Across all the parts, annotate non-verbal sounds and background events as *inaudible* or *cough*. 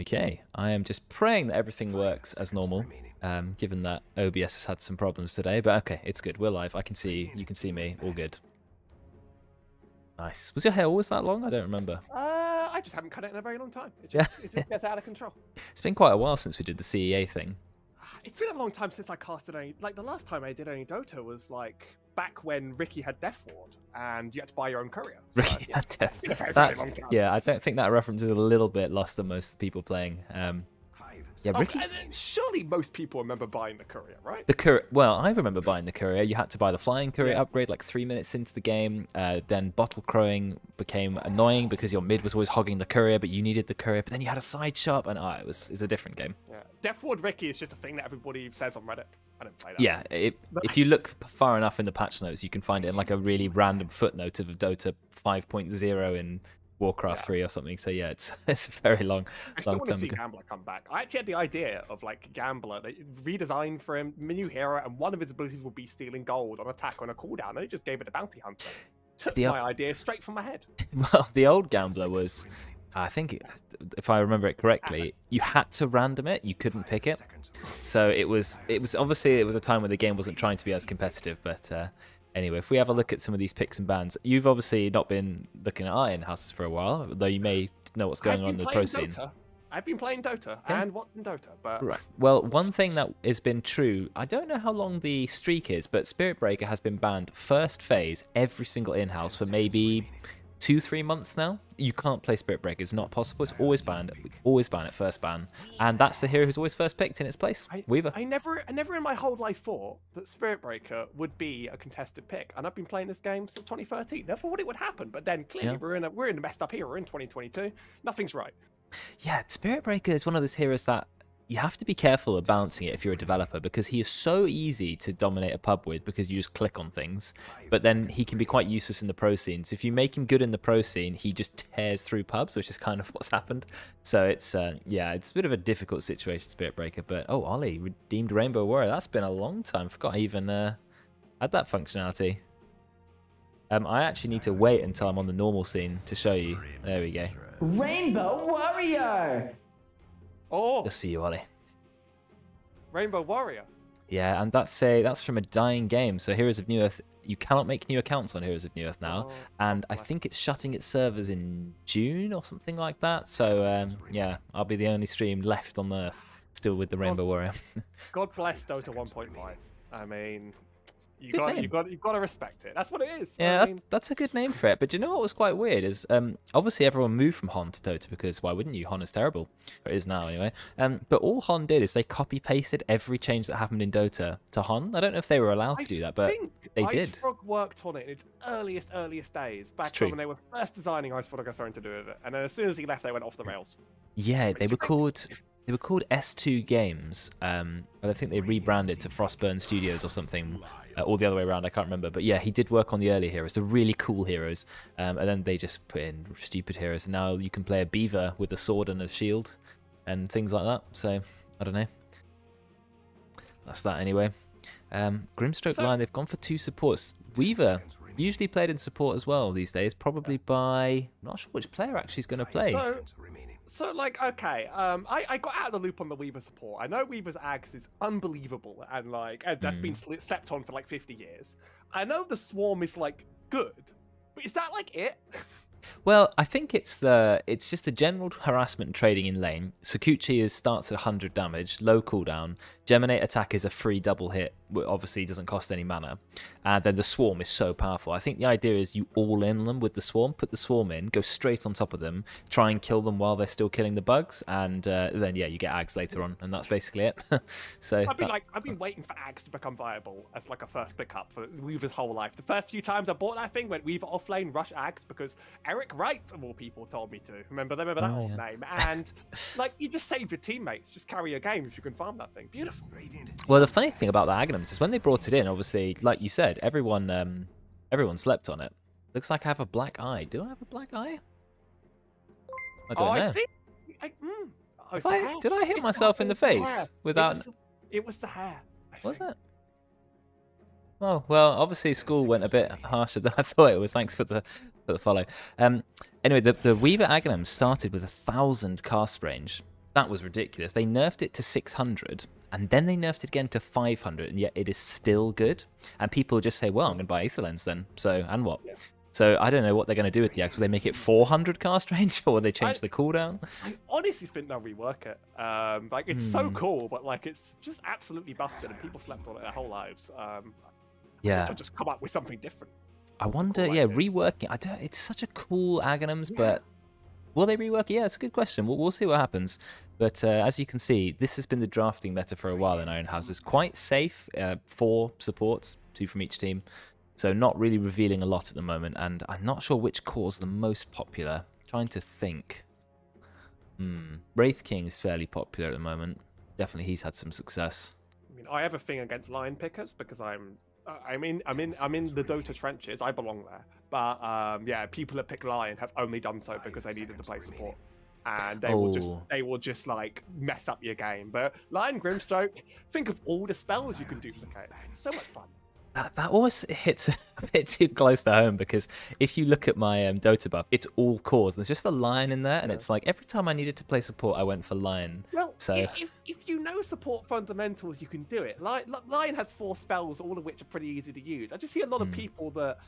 Okay, I am just praying that everything works as normal, um, given that OBS has had some problems today. But okay, it's good. We're live. I can see you can see me. All good. Nice. Was your hair always that long? I don't remember. Uh, I just haven't cut it in a very long time. It *laughs* just, it just gets out of control. It's been quite a while since we did the CEA thing. It's been a long time since I casted any. Like the last time I did any Dota was like back when Riki had Death Ward and you had to buy your own courier. So, Riki yeah, had death. it's been a very, very That's yeah. I don't think that reference is a little bit lost on most people playing. Um, yeah, Oh, Riki. and surely most people remember buying the courier, right? The courier. Well, I remember buying the courier. You had to buy the flying courier Yeah. upgrade like three minutes into the game. Uh, then bottle crowing became annoying because your mid was always hogging the courier, but you needed the courier. But then you had a side shop, and ah, it was it's a different game. Yeah. Death Ward Riki is just a thing that everybody says on Reddit. I don't play that. Yeah, it, if you look far enough in the patch notes, you can find it in like a really random footnote of a Dota 5.0 in Warcraft Yeah. 3 or something. So yeah, it's *laughs* it's very long, I still long want to see ago. Gambler come back. I actually had the idea of like Gambler, they redesigned for him, new hero, and one of his abilities would be stealing gold on attack on a cooldown. And they just gave it to Bounty Hunter. Took The my idea straight from my head. *laughs* Well, the old gambler was, I think, if I remember it correctly, *laughs* you had to random it. You couldn't pick it. So it was, it was obviously it was a time when the game wasn't trying to be as competitive. But uh, anyway, if we have a look at some of these picks and bans, you've obviously not been looking at in-houses for a while, though you may know what's going on in the pro playing scene. Dota. I've been playing Dota Okay. and watching Dota, but Right. Well, one thing that has been true, I don't know how long the streak is, but Spirit Breaker has been banned first phase every single in-house for maybe two, three months now. You can't play Spirit Breaker. It's not possible. It's always banned. Always ban it first ban. And that's the hero who's always first picked in its place. I, Weaver. I never, I never in my whole life thought that Spirit Breaker would be a contested pick, and I've been playing this game since 2013. Never thought it would happen, but then clearly Yeah. we're in a we're in a messed up era. We're in 2022. Nothing's right. Yeah, Spirit Breaker is one of those heroes that you have to be careful of balancing it if you're a developer because he is so easy to dominate a pub with because you just click on things. But then he can be quite useless in the pro scene. So if you make him good in the pro scene, he just tears through pubs, which is kind of *laughs* what's happened. So it's uh, yeah, it's a bit of a difficult situation, Spirit Breaker. But oh, Ollie redeemed Rainbow Warrior. That's been a long time. Forgot I even uh, had that functionality. Um, I actually need to wait until I'm on the normal scene to show you. There we go. Rainbow Warrior! Oh, Just for you, Ollie. Rainbow Warrior. Yeah, and that's a that's from a dying game. So Heroes of Newerth, you cannot make new accounts on Heroes of Newerth now, Oh, and I think it's shutting its servers in June or something like that. So um, yeah, I'll be the only stream left on Earth still with the Rainbow Warrior. God *laughs* bless Dota 1.5. I mean, you got you got you got to respect it. That's what it is. yeah, I that's, mean, that's a good name for it. But do you know what was quite weird is um, obviously everyone moved from Hon to Dota because why wouldn't you? Hon is terrible, or it is now anyway. Um, but all Hon did is they copy pasted every change that happened in Dota to Hon. I don't know if they were allowed to I do that, but think they Ice did. Frog worked on it in its earliest, earliest days, back when they were first designing Ice Frog, had something to do with it. And then as soon as he left, they went off the rails. Yeah, they were called they were called S2 Games. Um, and I think they rebranded to Frostburn Studios or something, uh, or the other way around. I can't remember. But yeah, he did work on the early heroes, the really cool heroes, um, and then they just put in stupid heroes. And now you can play a beaver with a sword and a shield, and things like that. So I don't know. That's that anyway. Um, Grimstroke So- line, they've gone for two supports. Weaver usually played in support as well these days, probably by I'm not sure which player actually is going to play. So, so like, okay, um, I, I got out of the loop on the Weaver support. I know Weaver's Ags is unbelievable, and like, and that's been Mm. sl- slept on for like 50 years. I know the Swarm is like good, but is that like it? *laughs* Well, I think it's the it's just the general harassment and trading in lane. Shukuchi is starts at 100 damage, low cooldown. Geminate attack is a free double hit, which obviously doesn't cost any mana. And then the swarm is so powerful. I think the idea is you all in them with the swarm, put the swarm in, go straight on top of them, try and kill them while they're still killing the bugs, and uh, then yeah, you get ags later on, and that's basically it. *laughs* so I've been that- like, I've been waiting for Ags to become viable as like a first pickup for Weaver's whole life. The first few times I bought that thing went Weaver offlane, rush Ags because Eric Wright of all people told me to. Remember, remember that Oh, old yeah. name. *laughs* And like, you just save your teammates, just carry your game if you can farm that thing. Beautiful. Well, the funny thing about the Aghanims is when they brought it in, obviously, like you said, everyone um, everyone slept on it. Looks like I have a black eye. Do I have a black eye? I don't oh, know. I see. I, mm. oh, it's Did I- did I hit It's myself in the hair. face It without- was the- It was the hair. I Was think. it? Oh well, obviously school went a bit harsher than I *laughs* thought it was. Thanks for the for the follow. Um, anyway, the the Weaver Aghanim started with a thousand cast range, That was ridiculous. They nerfed it to 600 and then they nerfed it again to 500 and yet it is still good. And people just say, well, I'm going to buy Aether Lens then. So, and what? Yeah. So I don't know what they're going to do with the Ags. Will they make it 400 cast range *laughs* or will they change I- the cooldown? I honestly think they'll rework it. Um, like it's so Hmm. cool, but like it's just absolutely busted, and people slept on it their whole lives. Um, Yeah. they'll just come up with something different. I wonder, cool yeah, idea. reworking. I don't. It's such a cool Aghanims, but will they rework it? Yeah, it's a good question. We'll, we'll see what happens. But uh, as you can see, this has been the drafting meta for a while in in-house. It's quite safe. Uh, four supports, two from each team. So not really revealing a lot at the moment. And I'm not sure which core is the most popular. trying to think. Hmm. Wraith King is fairly popular at the moment. Definitely, he's had some success. I mean, I have a thing against lion pickers because I'm, uh, I'm in, I'm in, I'm in the Dota trenches. I belong there. But um, yeah, people that pick lion have only done so because they needed to play support, and they will just, Oh. they will just like mess up your game. But lion grimstroke, think of all the spells you can duplicate. So much fun. That, that almost hits *laughs* a bit too close to home because if you look at my um, Dotabuff, it's all cores. There's just a lion in there, and Yeah. it's like every time I needed to play support, I went for lion. Well, So- if, if you know support fundamentals, you can do it. Li- Li- Lion has four spells, all of which are pretty easy to use. I just see a lot of Hmm. people that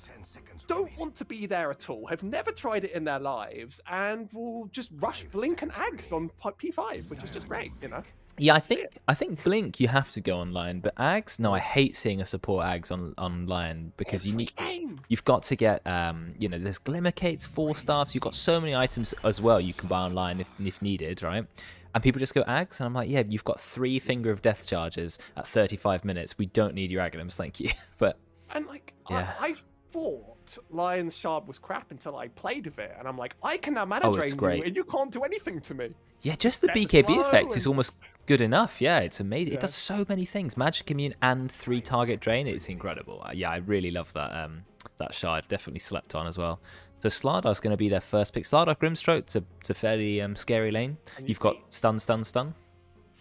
don't want to be there at all, have never tried it in their lives, and will just rush Blink and Ags on P5, which is just great, you know? Yeah, I think I think Blink you have to go on Lion, but Ags no, I hate seeing a support Ags on online because you need game. you've got to get um you know there's Glimmercates, Force Staffs, you've got so many items as well you can buy on Lion if if needed, right? And people just go Ags, and I'm like, yeah, you've got three finger of death charges at 35 minutes. We don't need your Aghanims, thank you. *laughs* But And like, Yeah. I, I thought Lion's Shard was crap until I played with it, and I'm like, I can now mana Oh, drain you, and you can't do anything to me. Yeah, just the That's BKB effect slow is almost good enough. Yeah, it's amazing. Yeah. It does so many things. Magic Immune and three target drain. It's incredible. Uh, Yeah, I really love that. Um, that shard definitely slept on as well. So Slardar's going to be their first pick. Slardar Grimstroke. It's a, it's a fairly um, scary lane. You You've got stun, stun, stun.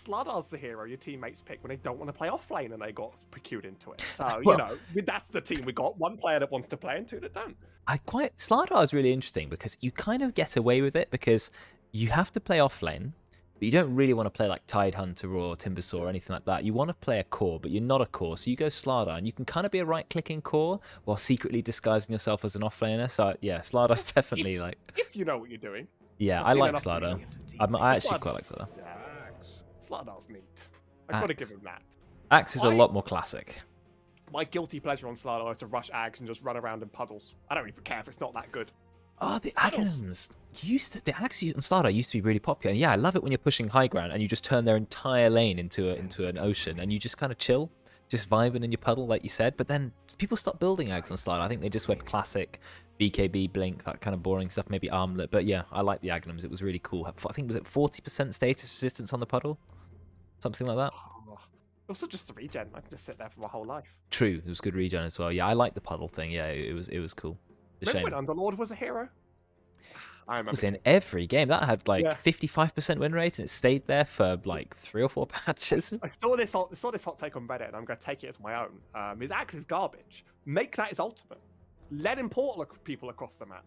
Slardar's the hero your teammates pick when they don't want to play offlane and they got procured into it. So, *laughs* Well- you know, that's the team we got. One player that wants to play and two that don't. I quite Slardar is really interesting because you kind of get away with it because you have to play off lane, but you don't really want to play like Tide Hunter or Timbersaw or anything like that. You want to play a core, but you're not a core, so you go Slardar, and you can kind of be a right-clicking core while secretly disguising yourself as an offlaner. So yeah, Slardar's definitely like If you know what you're doing. yeah, I've I like Slardar. I'm, actually quite like Slardar. Yeah. Slardar's neat. I've got to give him that. Axe is a I- lot more classic. My guilty pleasure on Slardar is to rush Ags and just run around in puddles. I don't even care if it's not that good. Oh, the Puddles. Used to the Axe and Slardar used to be really popular. Yeah, I love it when you're pushing high ground and you just turn their entire lane into a, into an ocean and you just kind of chill, just vibing in your puddle, like you said. But then people stopped building Ags and Slardar. I think they just went classic, BKB, Blink, that kind of boring stuff. Maybe Armlet. But yeah, I like the Aghanims. It was really cool. I think was it 40% status resistance on the puddle, something like that. Oh, also, just the regen. I can just sit there for my whole life. True, it was good regen as well. Yeah, I like the puddle thing. Yeah, it was it was cool. A shame. Remember when Underlord was a hero? *sighs* I remember. It was in every game. That had like Yeah. 55% win rate and it stayed there for like three or four *laughs* patches. I saw this hot, saw this hot take on Reddit, and I'm going to take it as my own. Um, his Ags is garbage. Make that his ultimate. Let him portal people across the map.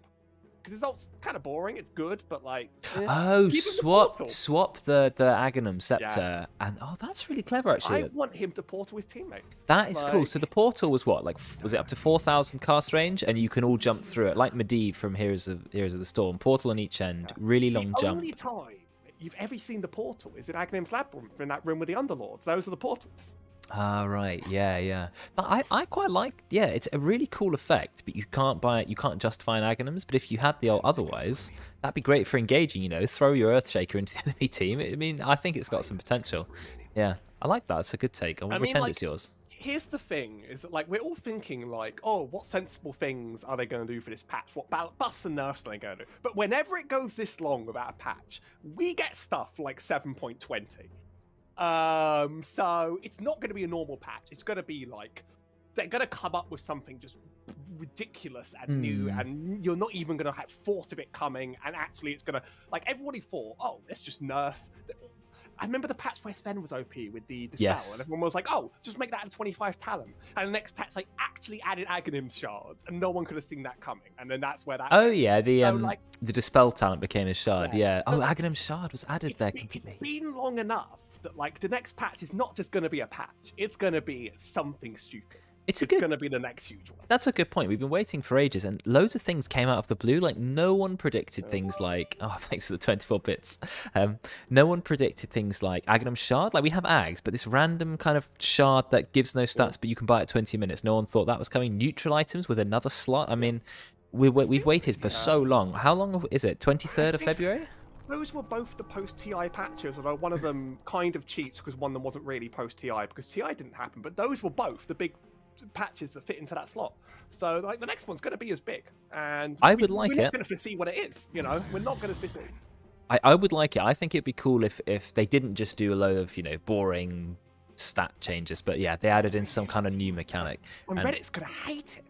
Because his ult's kind of boring. It's good, but like. eh. Oh, Give him the swap swap the the Aghanim scepter, and oh, that's really clever actually. I want him to portal with teammates. That is cool. So the portal was what, like, was it up to four thousand cast range, and you can all jump through it, like Medivh from Heroes of Heroes of the Storm. Portal on each end, really long the jump. only time you've ever seen the portal is in Aghanim's Labyrinth in that room with the Underlords. Those are the portals. Ah, right, yeah, yeah. But I, I quite like, yeah, it's a really cool effect. But you can't buy it, you can't justify an Aghanims. But if you had the old otherwise, that'd be great for engaging. You know, throw your Earthshaker into *laughs* the enemy team. I mean, I think it's got some potential. Yeah, I like that. It's a good take. I'll I mean, pretend like- it's yours. Here's the thing: is that, like we're all thinking like, oh, what sensible things are they going to do for this patch? What buffs and nerfs are they going to do? But whenever it goes this long without a patch, we get stuff like 7.20. Um, so it's not going to be a normal patch. It's going to be like they're going to come up with something just ridiculous and new, Hmm. and you're not even going to have thought of it coming. And actually, it's going to like everybody thought, oh, let's just nerf. I remember the patch where Sven was OP with the dispel, Yes. and everyone was like, "Oh, just make that a 25 talent." And the next patch, like, actually added Aghanim shards, and no one could have seen that coming. And then that's where that. Oh yeah, the So, um, like- the dispel talent became a shard. Yeah. Yeah. So, Oh, Aghanim shard was added there completely. It's been long enough that like the next patch is not just going to be a patch; it's going to be something stupid. It's It's good. going to be the next huge one. That's a good point. We've been waiting for ages, and loads of things came out of the blue. Like no one predicted things like. *laughs* Oh, thanks for the twenty-four bits. Um, no one predicted things like Aghanim shard. Like we have Ags, but this random kind of shard that gives no stats, but you can buy it twenty minutes. No one thought that was coming. Neutral items with another slot. I mean, we we- we've waited for so long. How long is it? Twenty third of February. Those were both the post TI patches, although one of them *laughs* kind of cheats because one of them wasn't really post TI because TI didn't happen. But those were both the big patches that fit into that slot. So like the next one's going to be as big, and I we- would like we're not it. going to foresee what it is. You know, we're not going to foresee. I, I would like it. I think it'd be cool if if they didn't just do a load of you know boring stat changes, but yeah, they added in some kind of new mechanic. And And- Reddit's going to hate it.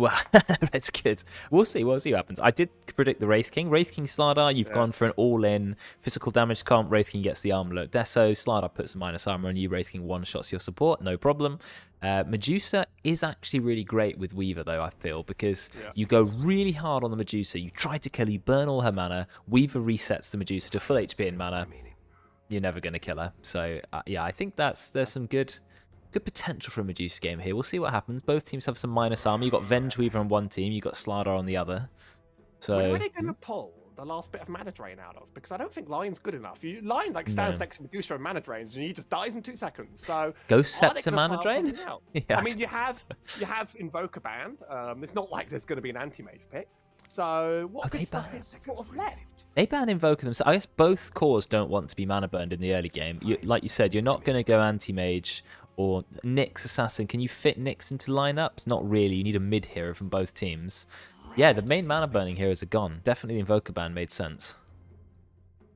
Well, *laughs* that's good. We'll see. We'll see what happens. I did predict the Wraith King. Wraith King Slardar, you've Yeah. gone for an all-in physical damage comp. Wraith King gets the Armlet Deso. Slardar puts the minus armor on you. Wraith King one-shots your support, no problem. Uh, Medusa is actually really great with Weaver, though, I feel, because Yeah. you go really hard on the Medusa. You try to kill, you burn all her mana. Weaver resets the Medusa to full HP in mana. You're never going to kill her. So, uh, yeah, I think that's there's some good good potential for a Medusa game here. We'll see what happens. Both teams have some minus armor. You've got Vengeweaver on one team, you've got Slardar on the other. So Where are they going to pull the last bit of mana drain out of? Because I don't think Lion's good enough. You Lion like stands No. next to Medusa and mana drains, and he just dies in two seconds. So Ghost Scepter mana drain? *laughs* Yeah, I mean, you have you have Invoker banned. Um, it's not like there's going to be an anti-mage pick. So what Oh, good they stuff is sort of left? They ban Invoker themselves. I guess both cores don't want to be mana burned in the early game. You, like you said, you're not going to go anti-mage or Nyx Assassin. Can you fit Nyx into lineups? Not really. You need a mid hero from both teams. Yeah, the main mana burning heroes are gone. Definitely the Invoker ban made sense.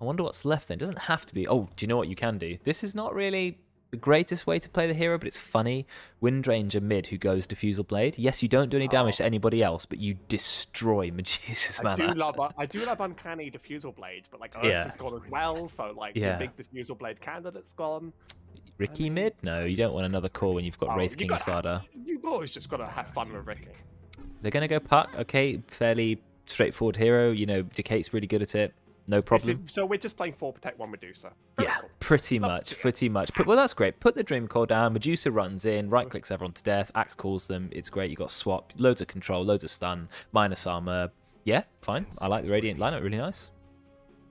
I wonder what's left then. It doesn't have to be. Oh, do you know what you can do? This is not really the greatest way to play the hero, but it's funny. Windranger mid who goes Diffusal Blade. Yes, you don't do any damage to anybody else, but you destroy Medusa's I do love uh, I do love *laughs* uncanny diffusal Blade, but like Earth Yeah. has gone as well. So like Yeah. the big diffusal blade candidate's gone. Riki mid? No, you don't want another core when you've got Oh, Wraith King have- You've always just got to have fun with Riki. They're going to go Puck. Okay, fairly straightforward hero. You know, Decate's really good at it. No problem. So we're just playing four protect one Medusa. Very Yeah, cool. pretty Love much, pretty much. Well, that's great. Put the Dream Coil down. Medusa runs in, right clicks everyone to death. Axe calls them. It's great. You got swap, loads of control, loads of stun, minus armor. Yeah, fine. I like the Radiant lineup. Really nice.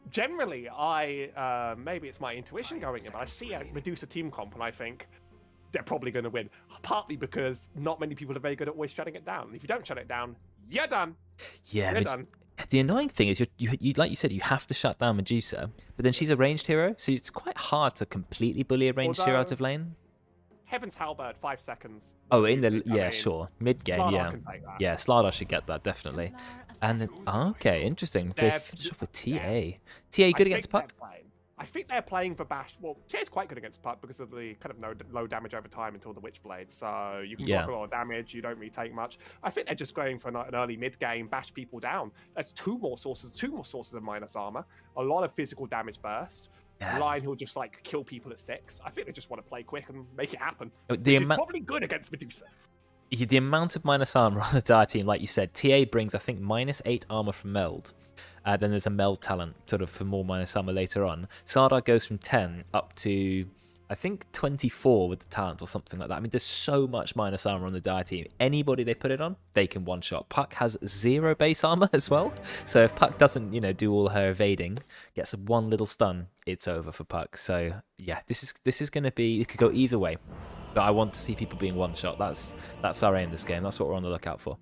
Generally, I uh, maybe it's my intuition going in, but I see a Medusa team comp and I think they're probably going to win. Partly because not many people are very good at always shutting it down. And If you don't shut it down, you're done. Yeah, You're Med- done. the annoying thing is, you, you, you, like you said, you have to shut down Medusa, but then she's a ranged hero, so it's quite hard to completely bully a ranged hero out of lane. Heaven's Halberd, five seconds. Oh, in the Music, I yeah, mean, sure, mid game, Slardar yeah, can take that. yeah. Slardar should get that definitely. And oh, okay, interesting. They finish off with TA. TA I good against Puck. I think they're playing for Bash. Well, TA's quite good against Puck because of the kind of no, low damage over time until the Witchblade. So you can Yeah. block a lot of damage. You don't really take much. I think they're just going for an, early mid game, bash people down. There's two more sources, two more sources of minus armor, a lot of physical damage burst. Yeah. Lion who'll just like kill people at six. I think they just want to play quick and make it happen. Oh, the Which is probably good against Medusa. The amount of minus armor *laughs* on the Dire team, like you said, TA brings I think minus eight armor from Meld. Uh, then there's a Meld talent sort of for more minus armor later on. Slardar goes from 10 up to I think 24 with the talent or something like that. I mean, there's so much minus armor on the Dire team. Anybody they put it on, they can one shot. Puck has zero base armor *laughs* as well. So if Puck doesn't, you know, do all her evading, gets one little stun, it's over for Puck. So yeah, this is this is going to be it could go either way. But I want to see people being one shot. That's that's our aim this game. That's what we're on the lookout for.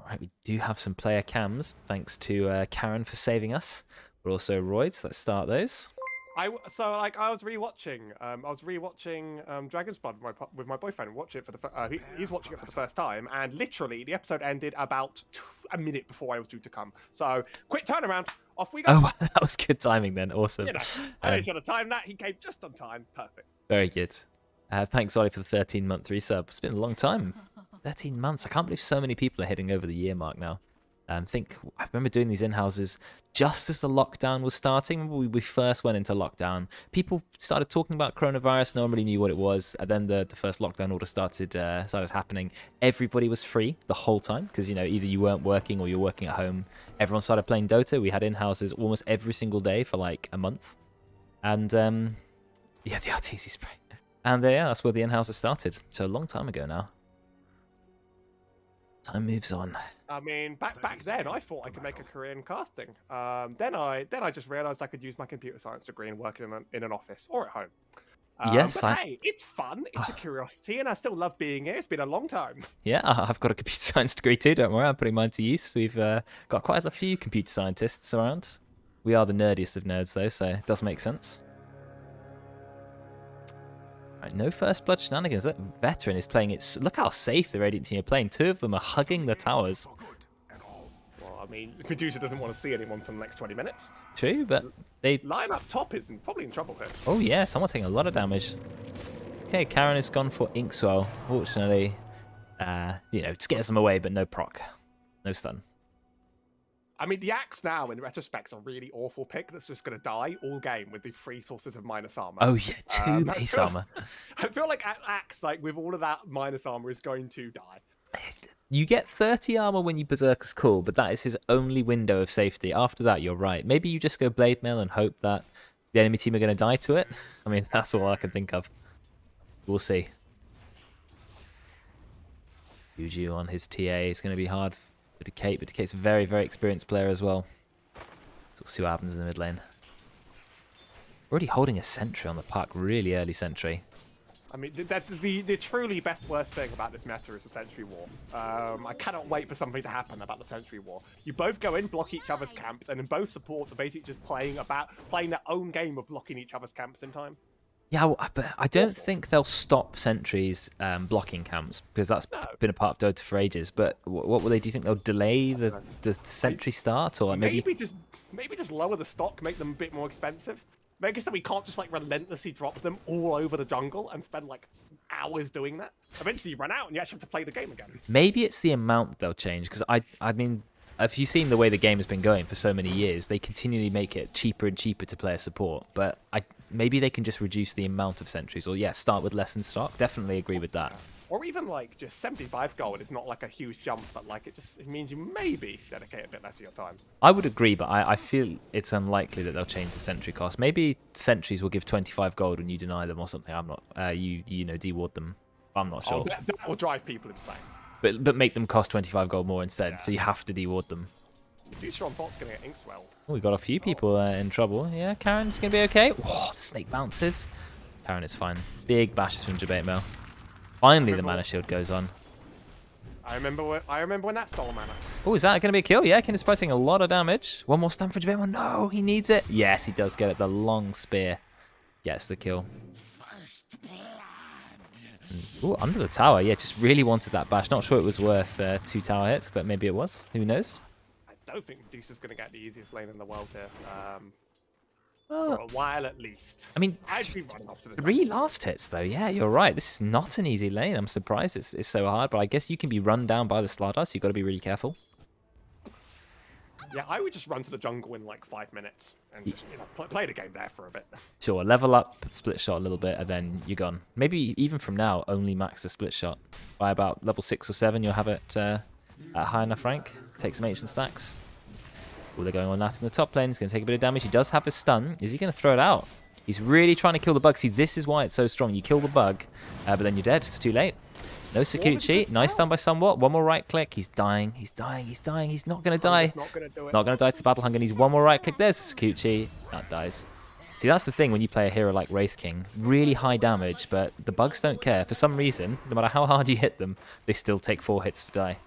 All right, we do have some player cams. Thanks to uh, Karen for saving us. We're also roids. Let's start those. I so like I was rewatching. Um, I was rewatching um, Dragon's Blood with my with my boyfriend. Watch it for the uh, he, he's watching it for the first time, and literally the episode ended about a minute before I was due to come. So quick turnaround. Off we go. Oh, *laughs* that was good timing then. Awesome. You know, I Um, should have timed that. He came just on time. Perfect. Very good. Uh, thanks, Ollie, for the 13 month resub. It's been a long time. *laughs* 13 months. I can't believe so many people are hitting over the year mark now. Um, think I remember doing these in houses just as the lockdown was starting. We, we first went into lockdown. People started talking about coronavirus. No one really knew what it was. And then the, the first lockdown order started uh, started happening. Everybody was free the whole time because you know either you weren't working or you're working at home. Everyone started playing Dota. We had in houses almost every single day for like a month. And um, yeah, the *laughs* Arteezy spray. And uh, yeah, that's where the in houses started. So a long time ago now. Time moves on. I mean, back back then, I thought I could make a career in casting. Um, then I then I just realised I could use my computer science degree and work in an, in an office or at home. Um, Yes, but I- hey, it's fun. It's a *sighs* curiosity, and I still love being here. It's been a long time. Yeah, *laughs* I've got a computer *laughs* science degree too. Don't worry, I'm putting mine to use. We've uh, got quite a few computer scientists around. We are the nerdiest of nerds, though, so it does make sense. Right, no first blood shenanigans. That veteran is playing it. Look how safe the Radiant team are playing. Two of them are hugging the towers. Well, I mean, Medusa doesn't want to see anyone for the next 20 minutes. True, but they. Lion up top is probably in trouble here. Oh yeah, someone taking a lot of damage. Okay, Karen has gone for Inkswell. Fortunately, uh, you know, just gets them away, but no proc, no stun. I mean, the axe now, in retrospect, is a really awful pick that's just going to die all game with the three sources of minus armor. Oh yeah, two Um, *laughs* base armor. *laughs* I feel like axe, like with all of that minus armor, is going to die. You get 30 armor when you Berserker's Call, but that is his only window of safety. After that, you're right. Maybe you just go Blade Mail and hope that the enemy team are going to die to it. *laughs* I mean, that's all I can think of. We'll see. Juju on his TA is going to be hard for Decate, but Decate's a very, very experienced player as well. So we'll see what happens in the mid lane. Already holding a sentry on the puck, really early sentry. I mean, th- that, the, the truly best worst thing about this meta is the Sentry War. Um, I cannot wait for something to happen about the Sentry War. You both go in, block each other's camps, and then both supports are basically just playing about playing their own game of blocking each other's camps in time. Yeah, but I don't think they'll stop sentries um, blocking camps because that's No. been a part of Dota for ages. But what will they do? You think they'll delay the, the sentry start or Maybe, maybe? just maybe just lower the stock, make them a bit more expensive. Make it so we can't just like relentlessly drop them all over the jungle and spend like hours doing that. Eventually, you run out and you actually have to play the game again. Maybe it's the amount they'll change because I I mean, if you've seen the way the game has been going for so many years, they continually make it cheaper and cheaper to play a support. But I maybe they can just reduce the amount of sentries or yeah, start with less in stock. Definitely agree with that. Or even like just 75 gold It's not like a huge jump, but like it just it means you maybe dedicate a bit less of your time. I would agree, but I, I feel it's unlikely that they'll change the sentry cost. Maybe sentries will give 25 gold when you deny them or something. I'm not, uh, you you know, deward them. I'm not Oh, sure. that, that will drive people insane. But but make them cost 25 gold more instead, so you have to deward them. Medusa on gonna get ink swelled. Oh, we got a few people uh, in trouble. Yeah, Karen's gonna be okay. Whoa, the snake bounces. Karen is fine. Big bashes from Jabate Mail. Finally, the mana shield goes on. I remember when, I remember when that stole mana. Oh, is that going to be a kill? Yeah, Ken is fighting a lot of damage. One more stun for Jabate No, he needs it. Yes, he does get it. The long spear gets the kill. Oh, under the tower. Yeah, just really wanted that bash. Not sure it was worth uh, two tower hits, but maybe it was. Who knows? I don't think Medusa's gonna get the easiest lane in the world here. Um, Well, for a while at least. I mean, I'd be running off to the Three last hits though, yeah, you're right. This is not an easy lane. I'm surprised it's, it's so hard, but I guess you can be run down by the Slardar, so you've got to be really careful. Yeah, I would just run to the jungle in like five minutes and just you know play, play the game there for a bit. *laughs* Sure, level up, split shot a little bit, and then you're gone. Maybe even from now, only max the split shot. By about level six or seven, you'll have it uh, at high enough rank. Take some ancient stacks. Oh, they're going on that in the top lane. He's going to take a bit of damage. He does have his stun. Is he going to throw it out? He's really trying to kill the bug. See, this is why it's so strong. You kill the bug, uh, but then you're dead. It's too late. No Shukuchi. Nice stun by somewhat. One more right click. He's dying. He's dying. He's dying. He's not going to die. Not gonna do. Not going to die to Battle Hunger. Needs one more right click. There's Shukuchi. That dies. See, that's the thing when you play a hero like Wraith King. Really high damage, but the bugs don't care. For some reason, no matter how hard you hit them, they still take four hits to die.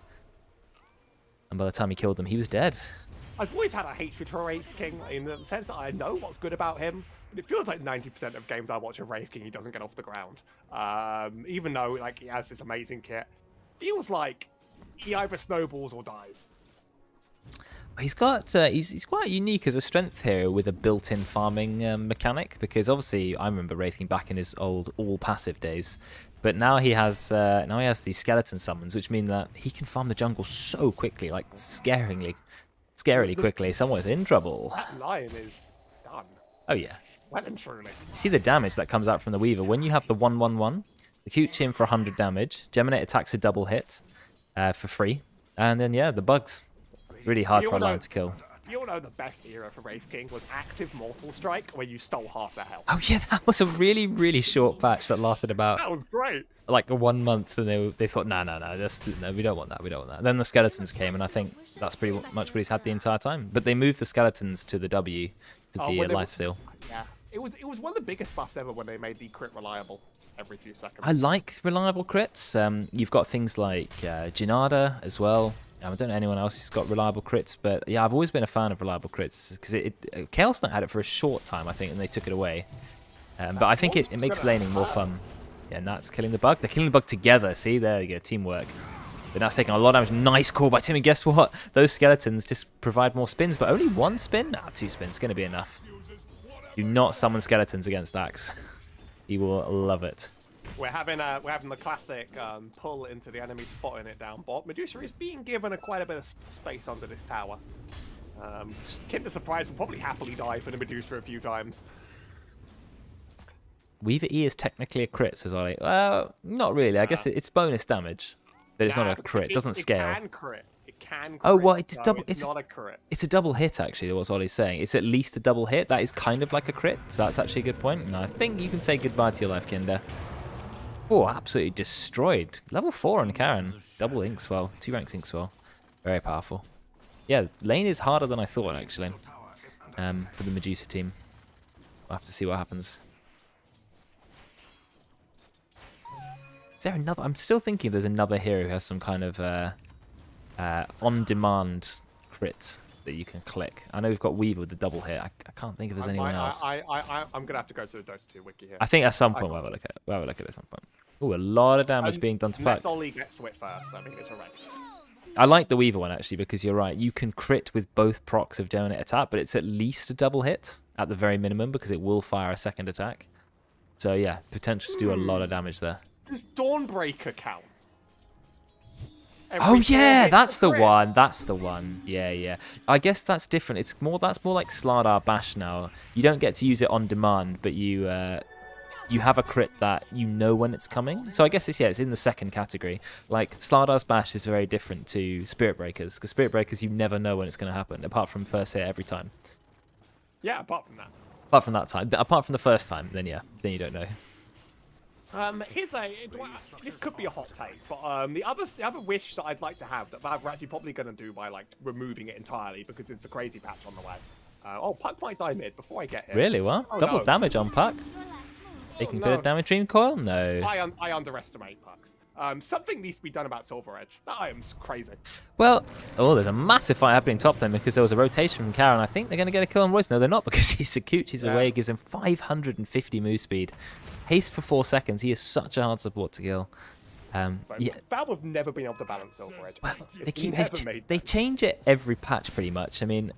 And by the time he killed them, he was dead. I've always had a hatred for Wraith King in the sense that I know what's good about him, but it feels like 90% of games I watch of Wraith King, he doesn't get off the ground. Um, even though like he has this amazing kit, feels like he either snowballs or dies. He's got uh, he's he's quite unique as a strength hero with a built-in farming um, mechanic because obviously I remember Wraith King back in his old all passive days, but now he has uh, now he has these skeleton summons, which mean that he can farm the jungle so quickly, like scaringly, scarily quickly. Someone's in trouble. That lion is done. Oh yeah. Well and truly. You see the damage that comes out from the Weaver when you have the one one one. The Cooch in for 100 damage. Geminate attacks a double hit uh, for free, and then yeah, the bugs. Really hard for a lion to kill. You all know the best era for Wraith King was active Mortal Strike, where you stole half their health. Oh yeah, that was a really really short patch that lasted about That was great. like a one month, and they they thought, no, no, no, this, no, we don't want that, we don't want that. Then the skeletons came, and I think that's pretty much what he's had the entire time. But they moved the skeletons to the W to Oh, be when a life steal. Yeah. It was it was one of the biggest buffs ever when they made the crit reliable every few seconds. I like reliable crits. Um, you've got things like uh, Janada as well. I don't know anyone else who's got reliable crits, but yeah, I've always been a fan of reliable crits because it, it, uh, Chaos Knight had it for a short time, I think, and they took it away. Um, but I think it, it makes laning more fun. Yeah, Nat's killing the bug. They're killing the bug together. See, there you go, teamwork. But Nat's taking a lot of damage. Nice call by Tim. And guess what? Those skeletons just provide more spins, but only one spin? Nah, two spins. going to be enough. Do not summon skeletons against Axe. *laughs* he will love it. We're having uh, we're having the classic um, pull into the enemy, spotting it down bot. Medusa is being given a quite a bit of space under this tower. Um, Kinder Surprise will probably happily die for the Medusa a few times. Weaver E is technically a crit, says Ollie. Well, not really. I guess it, it's bonus damage, but it's Nah, not a crit. It doesn't scale. It can crit. It can. Crit, Oh, well, it's so double- It's, it's- not a crit. It's a double hit, actually, what's Ollie's saying. It's at least a double hit. That is kind of like a crit, so that's actually a good point. No, I think you can say goodbye to your life, Kinder. Oh, absolutely destroyed. Level 4 on Karen. Double Inkswell. Two ranks Inkswell. Very powerful. Yeah, lane is harder than I thought, actually, um, for the Medusa team. We'll have to see what happens. Is there another? I'm still thinking there's another hero who has some kind of uh, uh, on-demand crit that you can click. I know we've got Weaver with the double hit. I, I can't think if there's I, anyone I, else. I, I, I, I'm gonna have to go to the Dota 2 wiki here. I think at some point we'll have a look at it. We'll have a look at it at some point. Oh, a lot of damage Um, being done to Puck. Ollie gets to it first, I think it's a race. I like the Weaver one actually because you're right. You can crit with both procs of Geminate attack, but it's at least a double hit at the very minimum because it will fire a second attack. So yeah, potential to do a lot of damage there. Does Dawnbreaker count? Oh yeah, that's the one. That's the one. Yeah, yeah. I guess that's different. It's more that's more like Slardar Bash now. You don't get to use it on demand, but you uh, you have a crit that you know when it's coming. So I guess it's yeah, it's in the second category. Like Slardar's Bash is very different to Spirit Breakers because Spirit Breakers you never know when it's going to happen, apart from first hit every time. Yeah, apart from that. Apart from that time, apart from the first time, then yeah, then you don't know. Um, here's a. This could be a hot take, but um, the other the other wish that I'd like to have that Valve are actually probably going to do by like removing it entirely because it's a crazy patch on the way. Uh, oh, Puck might die mid before I get here. Really? What? Oh, Double no. damage on Puck? Taking bit no. of damage Dream Coil? No. I un- I underestimate Pucks. Um, something needs to be done about Silver Edge. That item's crazy. Well, oh, there's a massive fight happening top lane because there was a rotation from Karen. I think they're going to get a kill on Royce. No, they're not *laughs* because he's Shukuchi's Yeah. away. Gives him 550 move speed. Haste for four seconds. He is such a hard support to kill. Um, yeah, Valve have never been able to balance Silver Edge. well, they keep they, never ch- made they change it every patch pretty much. I mean,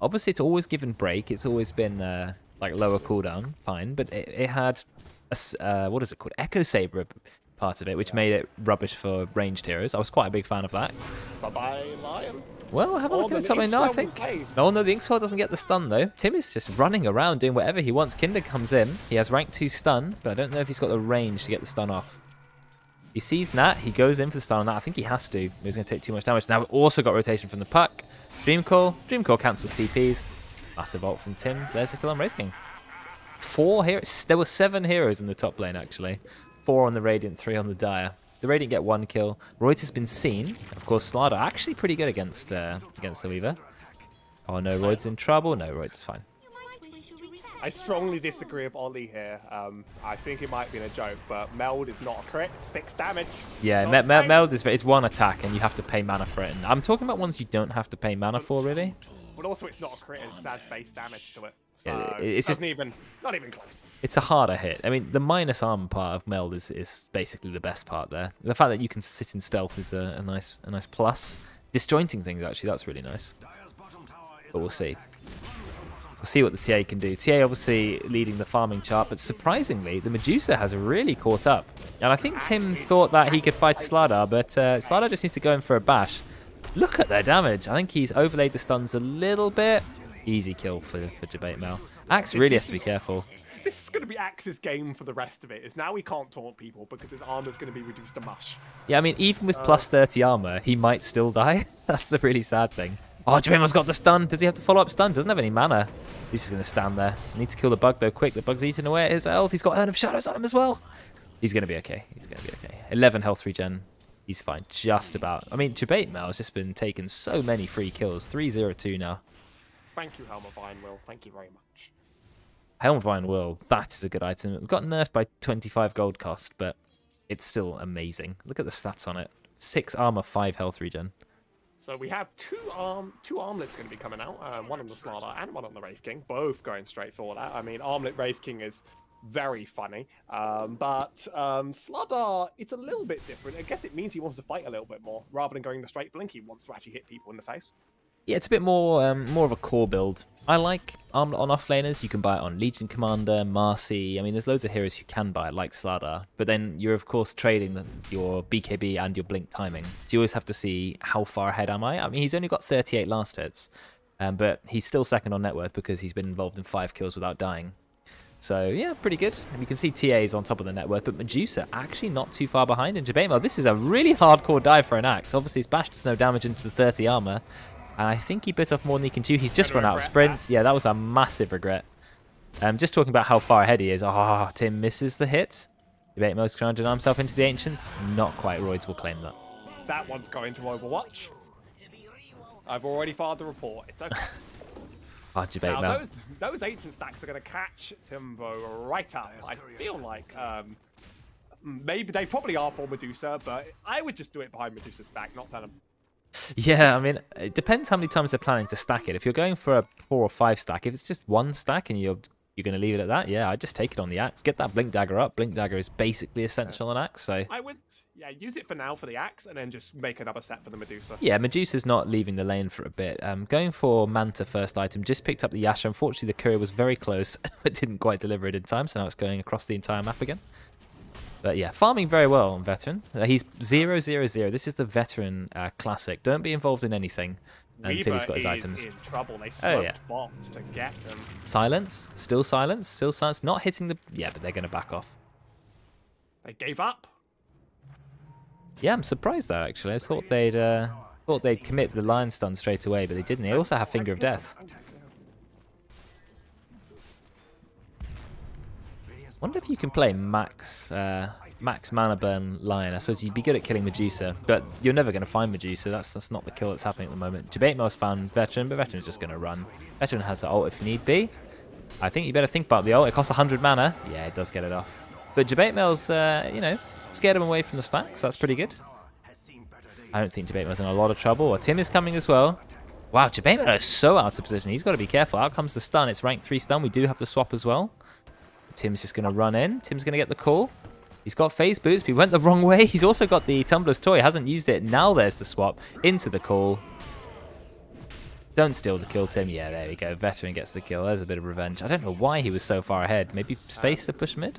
obviously it's always given break. It's always been uh, like lower cooldown, fine. But it, it had a uh, what is it called? Echo Saber part of it, which made it rubbish for ranged heroes. I was quite a big fan of that. Bye bye, Lion. Well, have a look at the top lane now, I think. Oh no, the Inkswell doesn't get the stun though. Tim is just running around doing whatever he wants. Kinder comes in. He has rank 2 stun, but I don't know if he's got the range to get the stun off. He sees Nat, he goes in for the stun on that. I think he has to. He's going to take too much damage. Now we've also got rotation from the puck. Dream Coil. Dream Coil cancels TPs. Massive ult from Tim. There's the kill on Wraith King. Four heroes. There were seven heroes in the top lane actually. Four on the Radiant, three on the Dire. The Radiant get one kill. Royd has been seen. Of course, Slardar actually pretty good against uh, against the Weaver. Oh no, Royd's in trouble. No, Royd's fine. I strongly disagree with Ollie here. Um, I think it might have been a joke, but Meld is not a crit. It's fixed damage. Yeah, me- me- Meld is it's one attack and you have to pay mana for it. And I'm talking about ones you don't have to pay mana for, really. But also, it's not a crit. It adds base damage to it. So it- it, it's just- even, not even close. It's a harder hit. I mean, the minus armor part of Meld is, is basically the best part there. The fact that you can sit in stealth is a, a nice a nice plus. Disjointing things actually, that's really nice. But we'll see. We'll see what the TA can do. TA obviously leading the farming chart, but surprisingly, the Medusa has really caught up. And I think Tim thought that he could fight a Slardar, but uh, Slardar just needs to go in for a bash. Look at their damage. I think he's overlaid the stuns a little bit. Easy kill for, for Debate Mail. Axe really has to be careful. *laughs* This is going to be Axe's game for the rest of it. Is now he can't taunt people because his armor's going to be reduced to mush. Yeah, I mean, even with uh, plus 30 armor, he might still die. *laughs* That's the really sad thing. Oh, Jemimo's got the stun. Does he have to follow up stun? Doesn't have any mana. He's just going to stand there. Need to kill the bug, though, quick. The bug's eating away at his health. He's got Urn of Shadows on him as well. He's going to be okay. He's going to be okay. 11 health regen. He's fine. Just about. I mean, Debate Mail has just been taking so many free kills. 3-0-2 now. Thank you, Helm of Iron Will. Thank you very much. Helm of Iron Will. That is a good item. It got nerfed by 25 gold cost, but it's still amazing. Look at the stats on it. 6 armor, 5 health regen. So we have two arm two armlets going to be coming out, um, one on the Slardar and one on the Wraith King, both going straight for that. I mean, armlet Wraith King is very funny, um, but um, Slardar, it's a little bit different. I guess it means he wants to fight a little bit more rather than going the straight blink. He wants to actually hit people in the face. Yeah, it's a bit more um, more of a core build. I like Armlet on offlaners. You can buy it on Legion Commander, Marci. I mean, there's loads of heroes you can buy it, like Slardar. But then you're, of course, trading the, your BKB and your Blink timing. So you always have to see how far ahead am I. I mean, he's only got 38 last hits. Um, but he's still second on net worth because he's been involved in five kills without dying. So, yeah, pretty good. And you can see TA's on top of the net worth, but Medusa actually not too far behind. in Jabemo, this is a really hardcore dive for an axe. Obviously, his bash does no damage into the 30 armor. And I think he bit off more than he can chew. He's just run out of sprints. Yeah, that was a massive regret. Um, just talking about how far ahead he is. Ah, oh, Tim misses the hit. Debate most to deny himself into the Ancients. Not quite. Roids will claim that. That one's going to Overwatch. I've already filed the report. It's okay. *laughs* debate now, those, those Ancient stacks are going to catch Timbo right up. I feel like um, maybe they probably are for Medusa, but I would just do it behind Medusa's back, not tell him. Yeah, I mean, it depends how many times they're planning to stack it. If you're going for a four or five stack, if it's just one stack and you're you're going to leave it at that, yeah, I just take it on the axe. Get that blink dagger up. Blink dagger is basically essential on axe, so I would yeah use it for now for the axe and then just make another set for the Medusa. Yeah, Medusa's not leaving the lane for a bit. Um, going for Manta first item. Just picked up the Yasha. Unfortunately, the courier was very close, *laughs* but didn't quite deliver it in time. So now it's going across the entire map again. But yeah, farming very well on veteran. Uh, he's zero zero zero. This is the veteran uh, classic. Don't be involved in anything until he's got his items. In trouble. They oh yeah. to get him. Silence. Still silence. Still silence. Not hitting the. Yeah, but they're going to back off. They gave up. Yeah, I'm surprised that actually. I thought they'd uh, thought they'd commit the lion stun straight away, but they didn't. They also have finger of death. Wonder if you can play max uh, max mana burn lion. I suppose you'd be good at killing Medusa, but you're never going to find Medusa. That's that's not the kill that's happening at the moment. Debate most found veteran, but veteran's just going to run. Veteran has the ult if need be. I think you better think about the ult. It costs 100 mana. Yeah, it does get it off. But Debate Mail's, uh, you know, scared him away from the stacks. That's pretty good. I don't think Debate Mail's in a lot of trouble. Or Tim is coming as well. Wow, Mail is so out of position. He's got to be careful. Out comes the stun. It's rank 3 stun. We do have the swap as well. Tim's just going to run in. Tim's going to get the call. He's got phase boots, but he went the wrong way. *laughs* He's also got the Tumbler's Toy. Hasn't used it. Now there's the swap into the call. Don't steal the kill, Tim. Yeah, there we go. Veteran gets the kill. There's a bit of revenge. I don't know why he was so far ahead. Maybe space to push mid?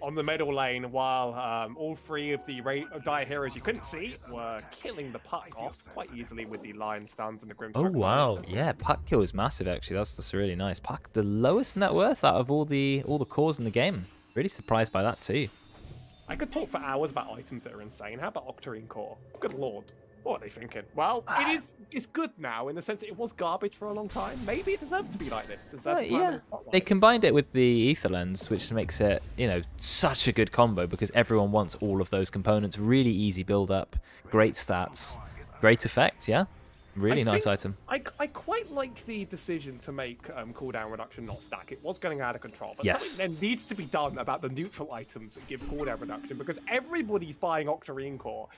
On the middle lane while um, all three of the Ra Dire heroes you couldn't see were killing the puck off quite easily with the lion stuns and the grim. Oh wow, yeah, puck kill is massive actually. That's that's really nice. Puck, the lowest net worth out of all the all the cores in the game. Really surprised by that too. I could talk for hours about items that are insane. How about Octarine Core? Good lord. What are they thinking? Well, it is it's good now in the sense that it was garbage for a long time. Maybe it deserves to be like this. Deserves yeah. They combined it with the Aether Lens, which makes it, you know, such a good combo because everyone wants all of those components. Really easy build up, great stats, great effect, yeah? Really I nice item. I, I quite like the decision to make um, cooldown reduction not stack. It was getting out of control, but yes. something then needs to be done about the neutral items that give cooldown reduction because everybody's buying Octarine Core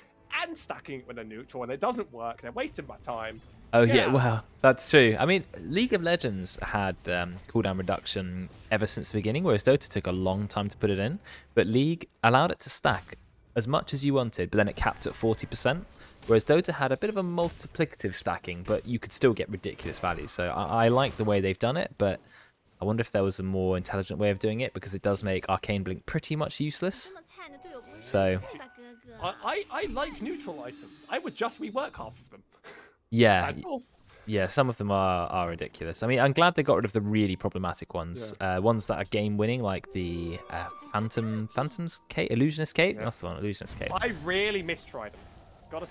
and stacking it with a neutral, and it doesn't work. They're wasting my time. Oh yeah, yeah well, that's true. I mean, League of Legends had um, cooldown reduction ever since the beginning, whereas Dota took a long time to put it in. But League allowed it to stack as much as you wanted, but then it capped at 40%. Whereas Dota had a bit of a multiplicative stacking, but you could still get ridiculous values. So I, I like the way they've done it, but I wonder if there was a more intelligent way of doing it because it does make Arcane Blink pretty much useless. So I, I, I like neutral items. I would just rework half of them. *laughs* Yeah, yeah, some of them are, are ridiculous. I mean, I'm glad they got rid of the really problematic ones. Uh, ones that are game winning, like the uh, Phantom Phantom's Cape, Illusionist Cape. That's the one, Illusionist Cape. I really miss Trident.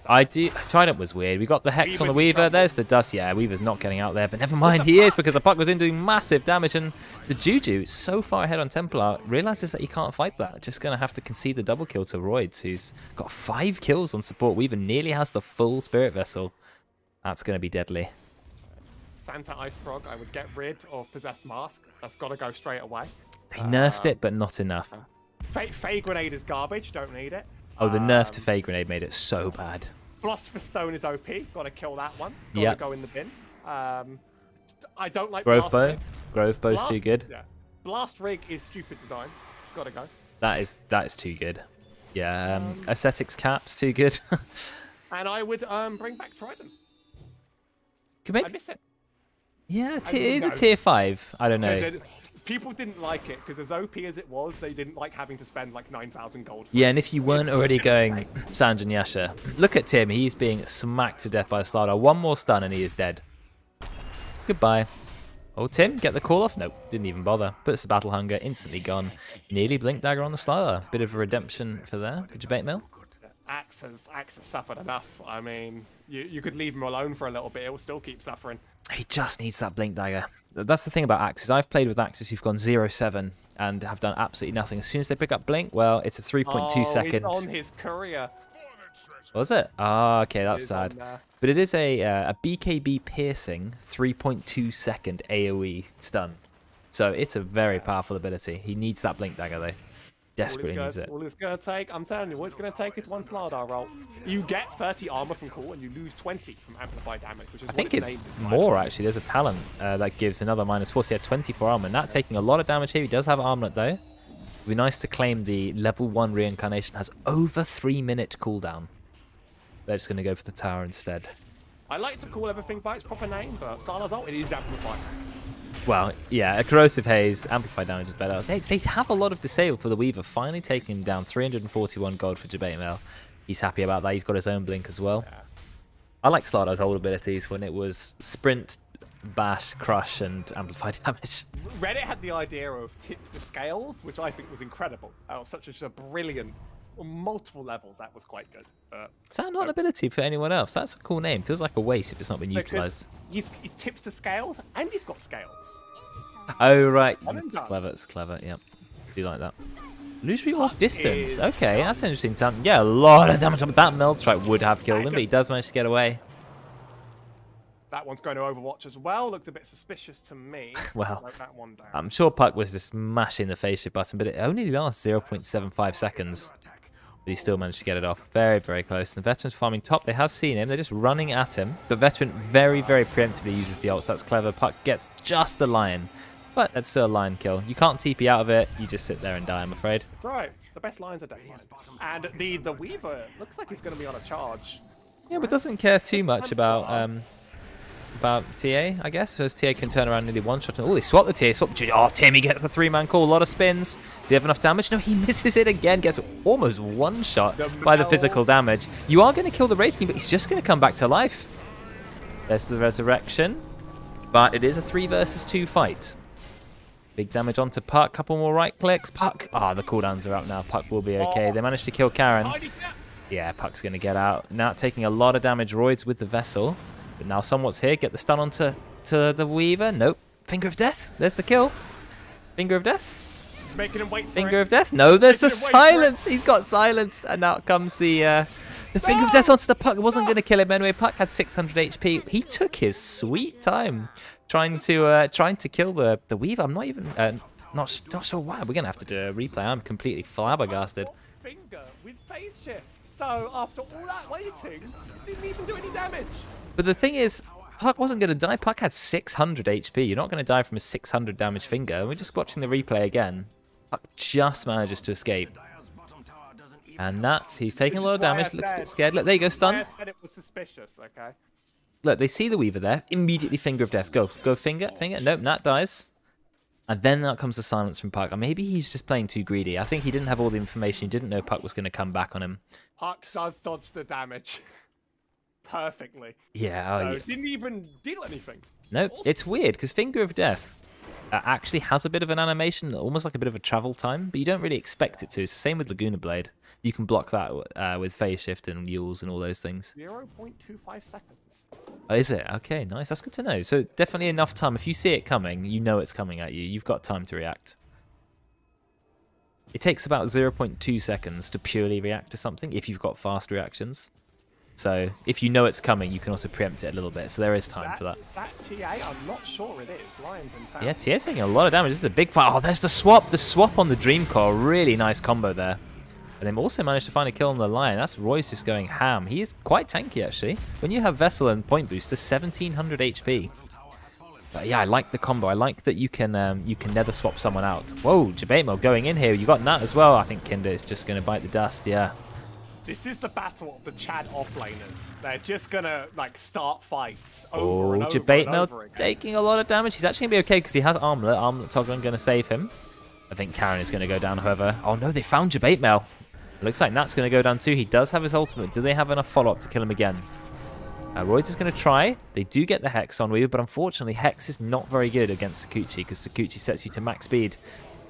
I do. Trident was weird. We got the Hex on the Weaver. There's the dust. Yeah, Weaver's not getting out there, but never mind. He is because the puck was in doing massive damage, and the Juju so far ahead on Templar realizes that he can't fight that. Just gonna have to concede the double kill to Roids, who's got five kills on support. Weaver nearly has the full Spirit Vessel. That's gonna be deadly. Santa Ice Frog, I would get rid of Possessed Mask. That's gotta go straight away. They nerfed Um, it, but not enough. Fae, Fae Grenade is garbage, don't need it. Oh, the nerf to Um, Fae Grenade made it so bad. Philosopher's Stone is OP, gotta kill that one. Gotta Yep. go in the bin. Um, I don't like Grove Bow. Rig. Grove Bow's Blast- too good. Yeah. Blast Rig is stupid design. Gotta go. That is that is too good. Yeah, um, Ascetic's Cap's too good. *laughs* And I would um, bring back Trident. Could I miss it. yeah, it is a tier five. I don't know. People didn't like it because as OP as it was, they didn't like having to spend like 9,000 gold. For Yeah, and if you weren't already going Sange and Yasha, look at Tim. He's being smacked to death by a Slardar. One more stun and he is dead. Goodbye. Oh, Tim, get the call off? Nope, didn't even bother. Puts the battle hunger, instantly gone. Nearly blink dagger on the Slardar. Bit of a redemption for there. Did you bait mill? Axe has, Axe has suffered enough. I mean, you, you could leave him alone for a little bit, it will still keep suffering. He just needs that blink dagger. That's the thing about axes. I've played with axes who've gone 0-7 and have done absolutely nothing. As soon as they pick up blink, well, it's a 3.2 oh, second. He's on his courier. Was it? Ah, okay, that's on sad. But it is a uh, a BKB piercing 3.2 second AoE stun. So it's a very powerful ability. He needs that blink dagger though. Desperately needs it. all it's gonna take, I'm telling you, what it's gonna take is one Slardar roll. You get 30 armor from Cool and you lose 20 from amplified damage, which is I what think its it's more actually. There's a talent uh, that gives another minus four. So he had 24 armor. And that taking a lot of damage here. He does have armlet though. It'd be nice to claim the level one reincarnation has over three minute cooldown. They're just gonna go for the tower instead. I like to call everything by its proper name, but Slardar's ult, it is amplified. Well, yeah, a corrosive haze, amplified damage is better. They, they have a lot of disable for the Weaver, finally taking him down 341 gold for Jabate Mail. He's happy about that. He's got his own blink as well. I like Slardar's old abilities when it was sprint, bash, crush, and amplified *laughs* damage. Reddit had the idea of tip the scales, which I think was incredible. That was such a, a brilliant, on multiple levels, that was quite good. But Is that not an ability for anyone else? That's a cool name. Feels like a waste if it's not been utilised. he's, he tips the scales and he's got scales. Oh, right. It's clever, it's clever, yep. Do you like that. Lose off distance. is Okay, that's an interesting time. Yeah, a lot of damage. That meld strike would have killed him, but he does manage to get away. That one's going to Overwatch as well. Looked a bit suspicious to me. *laughs* Well, that one down. I'm sure Puck was just mashing the phase shift button, but it only lasts 0.75 seconds. But he still managed to get it off. Very, very close. And Veteran's farming top. They have seen him. They're just running at him. But Veteran very, very preemptively uses the ults. That's clever. Puck gets just the lion. But that's still a lion kill. You can't TP out of it. You just sit there and die, I'm afraid. It's alright. The best lines are dead. And the, the Weaver looks like he's going to be on a charge. Yeah, but doesn't care too much about um about TA, I guess. Because TA can turn around nearly one shot. Oh, they swap the TA. Swap. Oh, Timmy gets the three man call. A lot of spins. Do you have enough damage? No, he *laughs* misses it again. Gets almost one shot by the physical damage. You are going to kill the Wraith King, but he's just going to come back to life. There's the resurrection. But it is a three versus two fight. Big damage onto Puck. Couple more right clicks. Puck. Ah, the cooldowns are out now. Puck will be okay. They managed to kill Karen. Yeah, Puck's going to get out. Now taking a lot of damage. Roids with the vessel. But now someone's here. Get the stun onto to the Weaver. Nope. Finger of Death. There's the kill. Finger of Death. Making him wait for Finger it. of Death. No, there's the Making him wait for it. silence. He's got silenced. And now comes the uh, the Finger of Death onto the Puck. It wasn't going to kill him anyway. Puck had 600 HP. He took his sweet time trying to uh, trying to kill the the Weaver. I'm not even uh, not not sure why. We're going to have to do a replay. I'm completely flabbergasted. Finger with phase shift. So after all that waiting, didn't even do any damage. But the thing is, Puck wasn't going to die. Puck had 600 HP. You're not going to die from a 600 damage finger. And We're just watching the replay again. Puck just manages to escape. And that, he's taking a lot of damage, looks a bit scared. Look, there you go, stun. it was suspicious, okay? Look, they see the Weaver there, immediately Finger of Death. Go, go, Finger, Finger. Nope, Nat dies. And then out comes the silence from Puck. Maybe he's just playing too greedy. I think he didn't have all the information. He didn't know Puck was going to come back on him. Puck does dodge the damage *laughs* perfectly. Yeah, oh, so yeah. didn't even deal anything. Nope, it's weird because Finger of Death uh, actually has a bit of an animation, almost like a bit of a travel time, but you don't really expect it to. It's the same with Laguna Blade. You can block that uh, with phase shift and mules and all those things. 0.25 seconds. Oh, is it? Okay, nice. That's good to know. So definitely enough time. If you see it coming, you know it's coming at you. You've got time to react. It takes about 0.2 seconds to purely react to something if you've got fast reactions. So if you know it's coming, you can also preempt it a little bit. So there is time for that. That TA, I'm not sure it is. Lions in town. Yeah, TA's taking a lot of damage. This is a big fight. Oh, there's the swap. The swap on the Dream Coil. Really nice combo there. And they've also managed to find a kill on the Lion. That's Royce just going ham. He is quite tanky, actually. When you have Vessel and Point Booster, 1700 HP. But yeah, I like the combo. I like that you can um, you can nether swap someone out. Whoa, Jabamo going in here. You got Nat as well. I think Kinder is just going to bite the dust. Yeah. This is the battle of the Chad offlaners. They're just gonna like start fights over Oh, and over and Jabate over again. taking a lot of damage. He's actually to be okay because he has Armlet. Armlet Togglin going to save him. I think Karen is going to go down, however. Oh no, they found Jabate Mail. Looks like Nat's going to go down too. He does have his ultimate. Do they have enough follow-up to kill him again? Uh, Royds is going to try. They do get the Hex on Weaver, but unfortunately Hex is not very good against Shukuchi because Shukuchi sets you to max speed.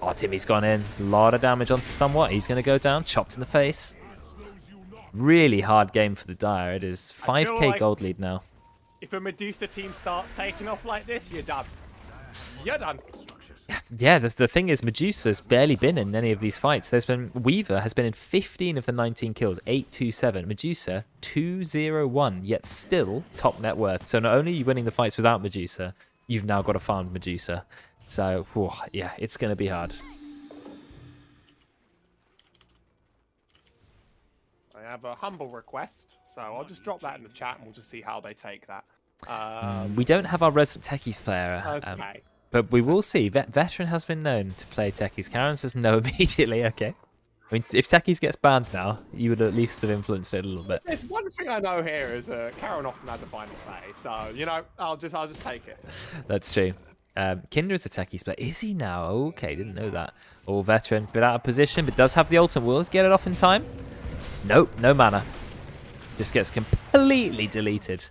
Oh, Timmy's gone in. A lot of damage onto somewhat. He's going to go down. Chopped in the face. Really hard game for the Dire. It is 5k like- gold lead now. If a Medusa team starts taking off like this, you're done. You're done. Yeah, the, the thing is, Medusa's barely been in any of these fights. There's been Weaver has been in 15 of the 19 kills, 827. Medusa 201, yet still top net worth. So not only are you winning the fights without Medusa, you've now got to farm Medusa. So whew, yeah, it's going to be hard. Have a humble request, so I'll just drop that in the chat and we'll just see how they take that. Um, We don't have our resident techies player, um, but we will see. Vet- veteran has been known to play techies. Karen says no *laughs* immediately. Okay. I mean, if techies gets banned now, you would at least have influenced it a little bit. There's one thing I know here is uh, Karen often has the final say, so you know I'll just I'll just take it. *laughs* That's true. Um, Kinder is a techies player. Is he now? Okay, didn't know that. All veteran, bit out of position, but does have the ultimate. Will get it off in time? Nope, no mana. Just gets completely deleted.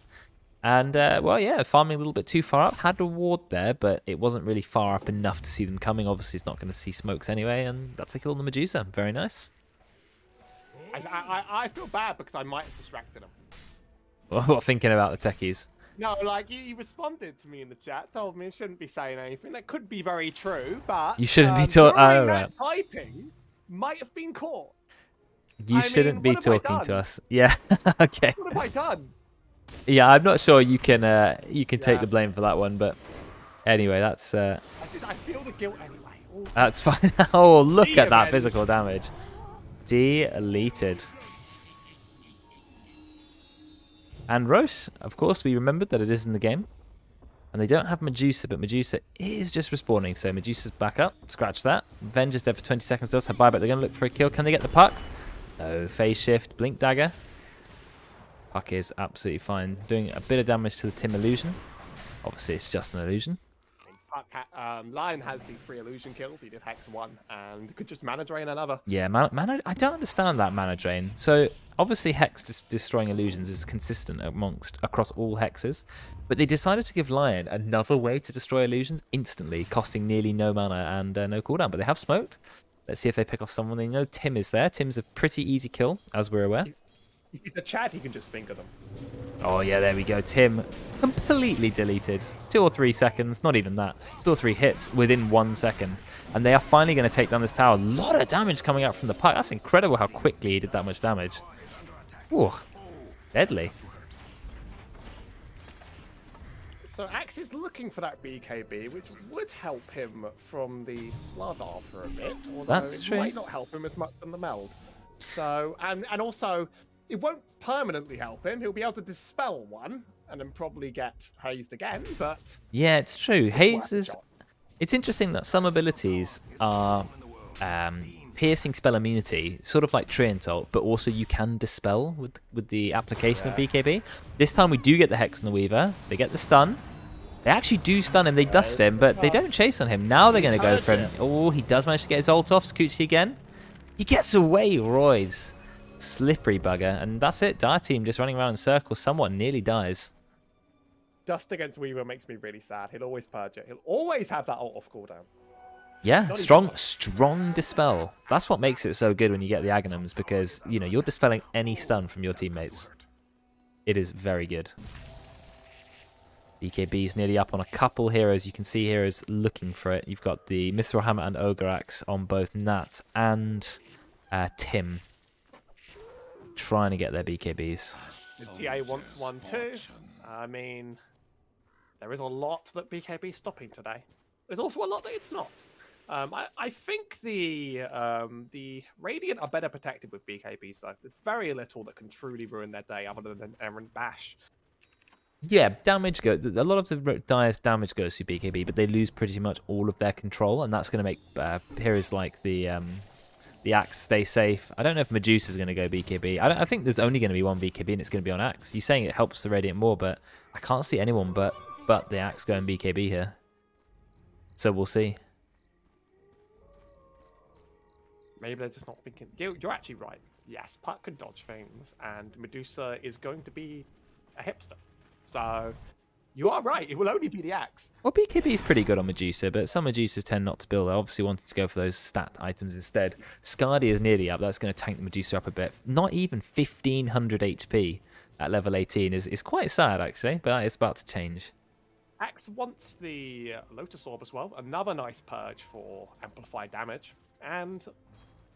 And, uh, well, yeah, farming a little bit too far up. Had a ward there, but it wasn't really far up enough to see them coming. Obviously, it's not going to see smokes anyway, and that's a kill on the Medusa. Very nice. I, I, I feel bad because I might have distracted him. *laughs* What thinking about the techies? No, like you, he responded to me in the chat, told me I shouldn't be saying anything. That could be very true, but You shouldn't be um, talk- during oh, that typing might have been caught. You I shouldn't mean, be what have I talking to us. *laughs* Yeah, *laughs* okay. What have I done? Yeah, I'm not sure you can uh, you can take the blame for that one, but anyway, that's uh, I just I feel the guilt anyway. Ooh. that's *laughs* fine. oh, look at that physical damage. Deleted. And Roche, of course, we remembered that it is in the game. And they don't have Medusa, but Medusa is just respawning. So Medusa's back up. Scratch that. Venge's dead for 20 seconds. Does have buyback. They're going to look for a kill. Can they get the puck? No. Phase shift. Blink dagger. Puck is absolutely fine. Doing a bit of damage to the Tim illusion. Obviously, it's just an illusion. Puck ha- um, Lion has the three illusion kills. He did hex one and could just mana drain another. Yeah, mana, mana, I don't understand that mana drain. So obviously Hex dis- destroying illusions is consistent amongst across all hexes, but they decided to give Lion another way to destroy illusions instantly, costing nearly no mana and uh, no cooldown. But they have smoked. Let's see if they pick off someone. They know Tim is there. Tim's a pretty easy kill, as we're aware. He's a Chad, he can just finger them. Oh yeah, there we go. Tim completely deleted. Two or three seconds, not even that. Two or three hits within one second. And they are finally going to take down this tower. A lot of damage coming out from the pipe. That's incredible how quickly he did that much damage. Ooh, deadly. So Axe is looking for that BKB, which would help him from the Slardar for a bit, although That's it true. might not help him as much from the meld. So and and also it won't permanently help him. He'll be able to dispel one and then probably get hazed again, but Yeah, it's true. Haze is. It's interesting that some abilities are um, piercing spell immunity, sort of like Triantult, but also you can dispel with with the application of BKB. This time we do get the Hex on the Weaver. They get the stun. They actually do stun him. They dust him, but they don't chase on him. Now they're going to go for him. Oh, he does manage to get his ult off. Shukuchi again. He gets away, Roy's. Slippery bugger. And that's it. Dire team just running around in circles. Someone nearly dies. Dust against Weaver makes me really sad. He'll always purge it. He'll always have that ult off cooldown. Yeah, Not strong, strong dispel. That's what makes it so good when you get the Aghanims because you know you're dispelling any stun from your teammates. It is very good. BKB is nearly up on a couple heroes. You can see heroes looking for it. You've got the Mithril Hammer and Ogre Axe on both Nat and uh, Tim, trying to get their BKBs. The TA wants one too. I mean, there is a lot that BKB is stopping today. There's also a lot that it's not. Um, I, I think the um, the Radiant are better protected with BKBs though. There's very little that can truly ruin their day other than Errant Bash. Yeah, damage go. A lot of the Dire's damage goes to BKB, but they lose pretty much all of their control, and that's going to make uh, heroes like the um, the Axe stay safe. I don't know if Medusa is going to go BKB. I, I think there's only going to be one BKB, and it's going to be on Axe. You're saying it helps the Radiant more, but I can't see anyone but but the Axe going BKB here. So we'll see. Maybe they're just not thinking. You- You're actually right. Yes, Puck can dodge things, and Medusa is going to be a hipster. So you are right. It will only be the axe. Well, BKB is pretty good on Medusa, but some Medusas tend not to build. I obviously wanted to go for those stat items instead. Skadi is nearly up. That's going to tank the Medusa up a bit. Not even 1500 HP at level 18 is, is quite sad, actually, but it's about to change. Axe wants the Lotus Orb as well. Another nice purge for amplified damage. And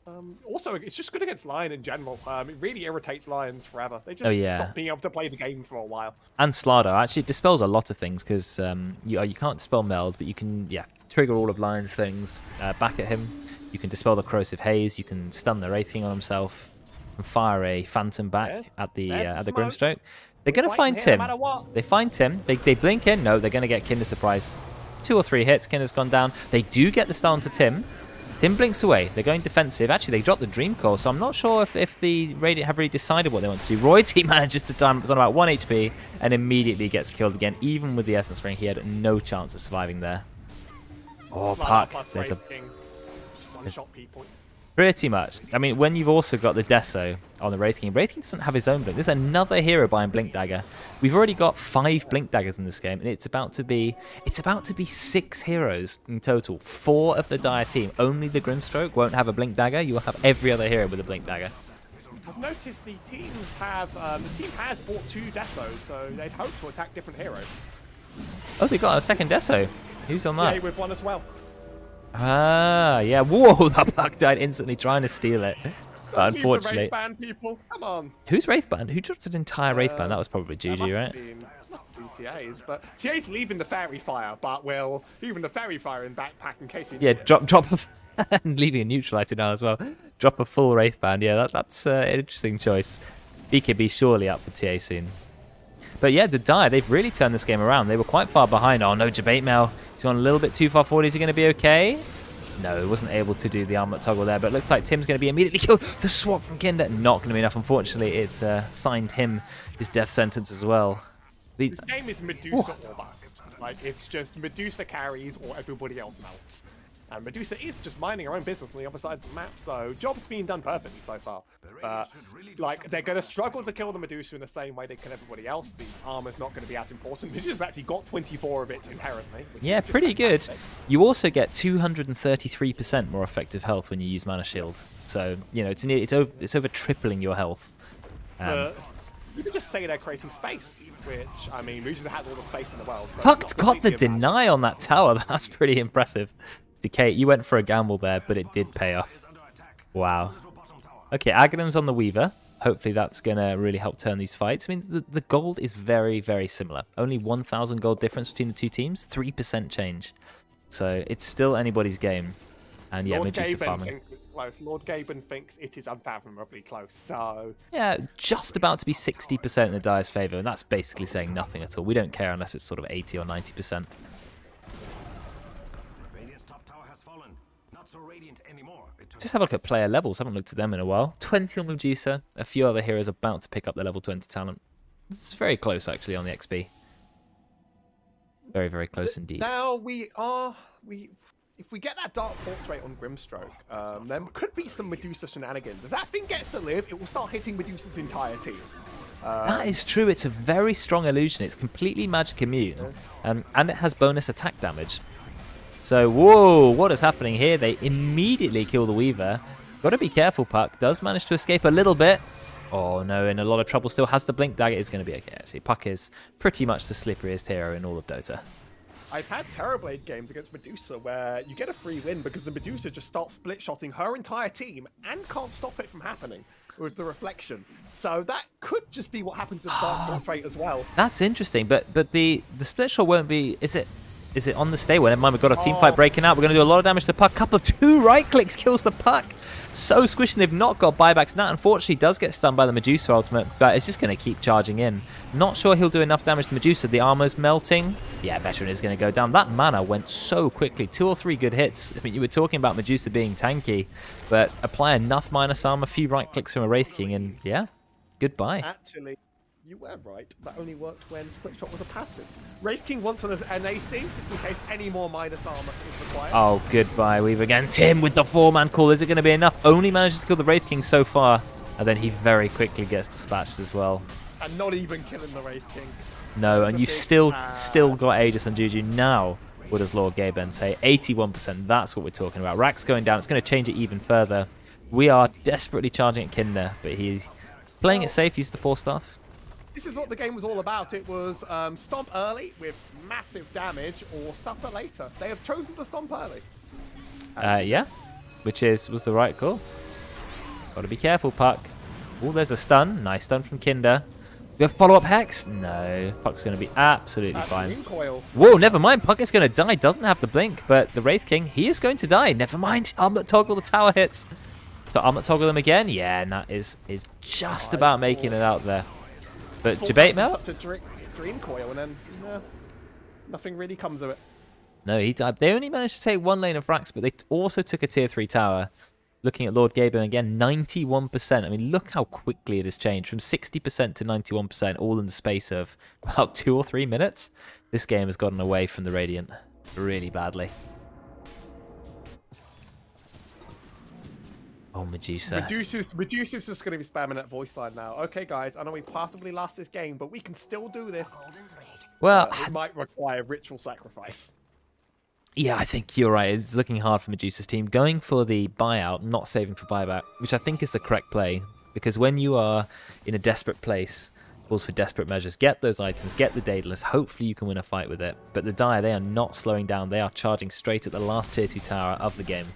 um, also, it's just good against Lion in general. Um, it really irritates Lions forever. They just Oh, yeah. stop being able to play the game for a while. And Slardo actually dispels a lot of things because um, you, you can't dispel Meld, but you can, yeah, trigger all of Lion's things uh, back at him. You can dispel the Corrosive Haze, you can stun the Wraith King on himself, and fire a Phantom back Yeah, at the uh, at the smoke. Grimstroke. They're going to find here no Tim. They find Tim. They, they blink in. No, they're going to get Kinder Surprise. Two or three hits. Kinder's gone down. They do get the stun to Tim. Tim blinks away. They're going defensive. Actually, they dropped the Dream Coil, so I'm not sure if, if the Radiant have really decided what they want to do. Roy T *laughs* manages to time. It's on about 1 HP and immediately gets killed again. Even with the Essence Ring, he had no chance of surviving there. Oh, Puck. There's a Wraith King. Just one shot people. Pretty much. I mean, when you've also got the Deso on the Wraith King, Wraith King doesn't have his own Blink. There's another hero buying Blink Dagger. We've already got five Blink Daggers in this game, and it's about to be it's about to be six heroes in total. Four of the Dire team. Only the Grimstroke won't have a Blink Dagger. You will have every other hero with a Blink Dagger. I've noticed the teams have um, the team has bought two Desos, so they'd hope to attack different heroes. Oh, they got a second Deso. Who's on Yeah, that? with one as well. Ah, yeah. *laughs* Whoa, that Puck died instantly trying to steal it. Unfortunately, Wraith Band people. Come on. who's Wraithband? Who dropped an entire Wraithband? That was probably GG, right? been- must have been TAs, but TA's leaving the fairy fire, but will leaving the fairy fire in backpack in case we Yeah, need it. drop drop a *laughs* and leaving a neutralizer now as well. Drop a full wraith band. Yeah, that, that's uh, an interesting choice. BKB surely up for TA soon. But yeah, the Dire, they've really turned this game around. They were quite far behind. Oh no, debate mail. He's gone a little bit too far forward. Is he going to be okay? No, he wasn't able to do the armlet toggle there, but it looks like Tim's going to be immediately killed. *laughs* The swap from Kinder, not going to be enough. Unfortunately, it's uh, signed him his death sentence as well. The- This game is Medusa or bust. Like it's just Medusa carries or everybody else melts. And Medusa is just minding her own business on the other side of the map, so job's being done perfectly so far. But like they're gonna struggle to kill the Medusa in the same way they can everybody else. The armor's not gonna be as important. *laughs* Medusa's actually got 24 of it inherently. Yeah, just pretty good. You also get 233% more effective health when you use Mana Shield. So, you know, it's near, it's over it's over tripling your health. Um, Uh, you could just say they're creating space, which I mean, Medusa has all the space in the world. So it's Puck's got the completely a bad- deny on that tower. *laughs* That's pretty impressive. Decay, you went for a gamble there, but it did pay off. Wow. Okay, Aghanim's on the Weaver. Hopefully that's going to really help turn these fights. I mean, the, the gold is very, very similar. Only 1,000 gold difference between the two teams, 3% change. So it's still anybody's game. And yeah, Lord Medusa Gaben farming. close. Lord Gaben thinks it is unfathomably close. So Yeah, just about to be 60% in the Dire's favour, and that's basically saying nothing at all. We don't care unless it's sort of 80 or 90%. Not so radiant anymore. it turns Just have a look at player levels. Haven't looked at them in a while. 20 on Medusa. A few other heroes about to pick up their level 20 talent. It's very close, actually, on the XP. Very, very close indeed. Now we are we. If we get that dark portrait on Grimstroke, um, there could be some Medusa shenanigans. If that thing gets to live, it will start hitting Medusa's entire team. That is true. It's a very strong illusion. It's completely magic immune, um, and it has bonus attack damage. So, whoa, what is happening here? They immediately kill the Weaver. Got to be careful, Puck. Does manage to escape a little bit. Oh, no, in a lot of trouble still. Has the Blink Dagger. Is going to be okay, actually. Puck is pretty much the slipperiest hero in all of Dota. I've had Terrorblade games against Medusa where you get a free win because the Medusa just starts split shotting her entire team and can't stop it from happening with the reflection. So that could just be what happened to the Dark Portrait as well. *gasps* That's interesting, but but the the split shot won't be. Is it? Is it on the stay? Well, never mind. We've got a team Oh. fight breaking out. We're going to do a lot of damage to the puck. Couple of two *laughs* right clicks kills the puck. So squishy. They've not got buybacks. That unfortunately does get stunned by the Medusa ultimate, but it's just going to keep charging in. Not sure he'll do enough damage to Medusa. The armor's melting. Yeah, veteran is going to go down. That mana went so quickly. Two or three good hits. I mean, you were talking about Medusa being tanky, but apply enough minus armor, a few right clicks from a Wraith King, and yeah, goodbye. Actually, you were right. That only worked when Split Shot was a passive. Wraith King wants an, an AC just in case any more minus armor is required. Oh, goodbye, Weave again. Tim with the four-man call. Is it going to be enough? Only manages to kill the Wraith King so far. And then he very quickly gets dispatched as well. And not even killing the Wraith King. No, and you still fan. still got Aegis on Juju. Now, what does Lord Gaben say? 81%. That's what we're talking about. Rack's going down. It's going to change it even further. We are desperately charging at Kinder, but he's playing it safe. Use the Force Staff. This is what the game was all about. It was um, stomp early with massive damage or suffer later. They have chosen to stomp early. Uh, yeah, which is was the right call. Got to be careful, Puck. Oh, there's a stun. Nice stun from Kinder. We have follow-up Hex? No. Puck's going to be absolutely fine. Whoa, never mind. Puck is going to die. Doesn't have the blink, but the Wraith King, he is going to die. Never mind. *laughs* Armlet toggle the tower hits. So armlet toggle them again. Yeah, and that is is just about making it out there. But debate time mail? Such a dr- Coil and then nothing really comes of it. No, he died. They only managed to take one lane of racks, but they also took a tier 3 tower. Looking at Lord Gaben again, 91%. I mean, look how quickly it has changed from 60% to 91%, all in the space of about two or three minutes. This game has gotten away from the Radiant really badly. Oh, Medusa. Medusa's, Medusa's just going to be spamming that voice line now. Okay, guys, I know we possibly lost this game, but we can still do this. well, Uh, it might require ritual sacrifice. Yeah, I think you're right. It's looking hard for Medusa's team. Going for the buyout, not saving for buyback, which I think is the correct play. Because when you are in a desperate place, calls for desperate measures. Get those items, get the Daedalus. Hopefully you can win a fight with it. But the Dire, they are not slowing down. They are charging straight at the last tier 2 tower of the game.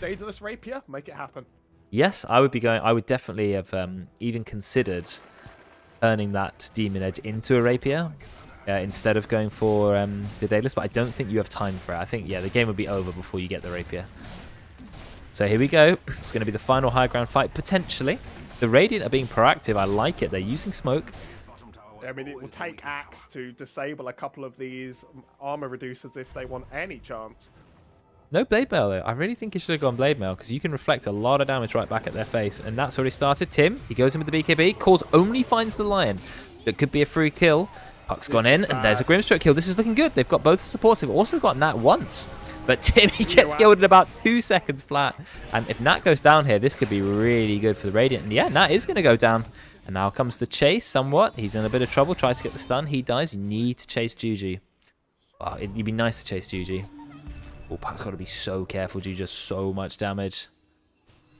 Daedalus Rapier, make it happen. Yes, I would be going. I would definitely have um, even considered turning that Demon Edge into a Rapier uh, instead of going for um, the Daedalus, but I don't think you have time for it. I think, yeah, the game would be over before you get the Rapier. So here we go. It's going to be the final high ground fight, potentially. The Radiant are being proactive. I like it. They're using smoke. I mean, it will take Axe to disable a couple of these armor reducers if they want any chance. No Blade Mail, though. I really think he should have gone Blade Mail, because you can reflect a lot of damage right back at their face. And that's already started. Tim, he goes in with the BKB. Cause only finds the Lion. It could be a free kill. Puck's gone in, and there's a. Grimstroke kill. This is looking good. They've got both the supports. They've also got Nat once. But Tim, he gets killed in about two seconds flat. And if Nat goes down here, this could be really good for the Radiant. And yeah, Nat is going to go down. And now comes the chase somewhat. He's in a bit of trouble. Tries to get the stun. He dies. You need to chase Juju. Wow, it'd be nice to chase Juju. Oh, Puck's got to be so careful. do just so much damage.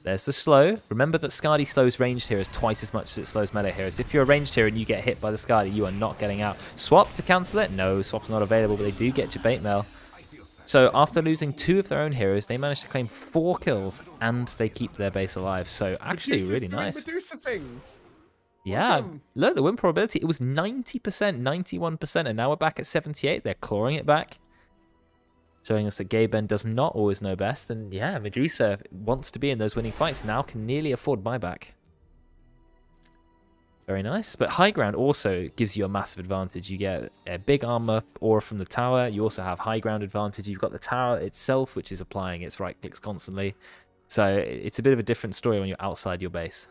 There's the slow. Remember that Skadi slows ranged heroes twice as much as it slows melee heroes. If you're a ranged hero and you get hit by the Skadi, you are not getting out. Swap to cancel it? No, swap's not available, but they do get your bait mail. So after losing two of their own heroes, they managed to claim four kills and they keep their base alive. So actually really nice. Yeah, look, the win probability, it was 90%, 91%, and now we're back at 78. They're clawing it back. Showing us that Gaben does not always know best. And yeah, Medusa wants to be in those winning fights, now can nearly afford buyback. Very nice. But high ground also gives you a massive advantage. You get a big armor aura from the tower. You also have high ground advantage. You've got the tower itself, which is applying its right clicks constantly. So it's a bit of a different story when you're outside your base.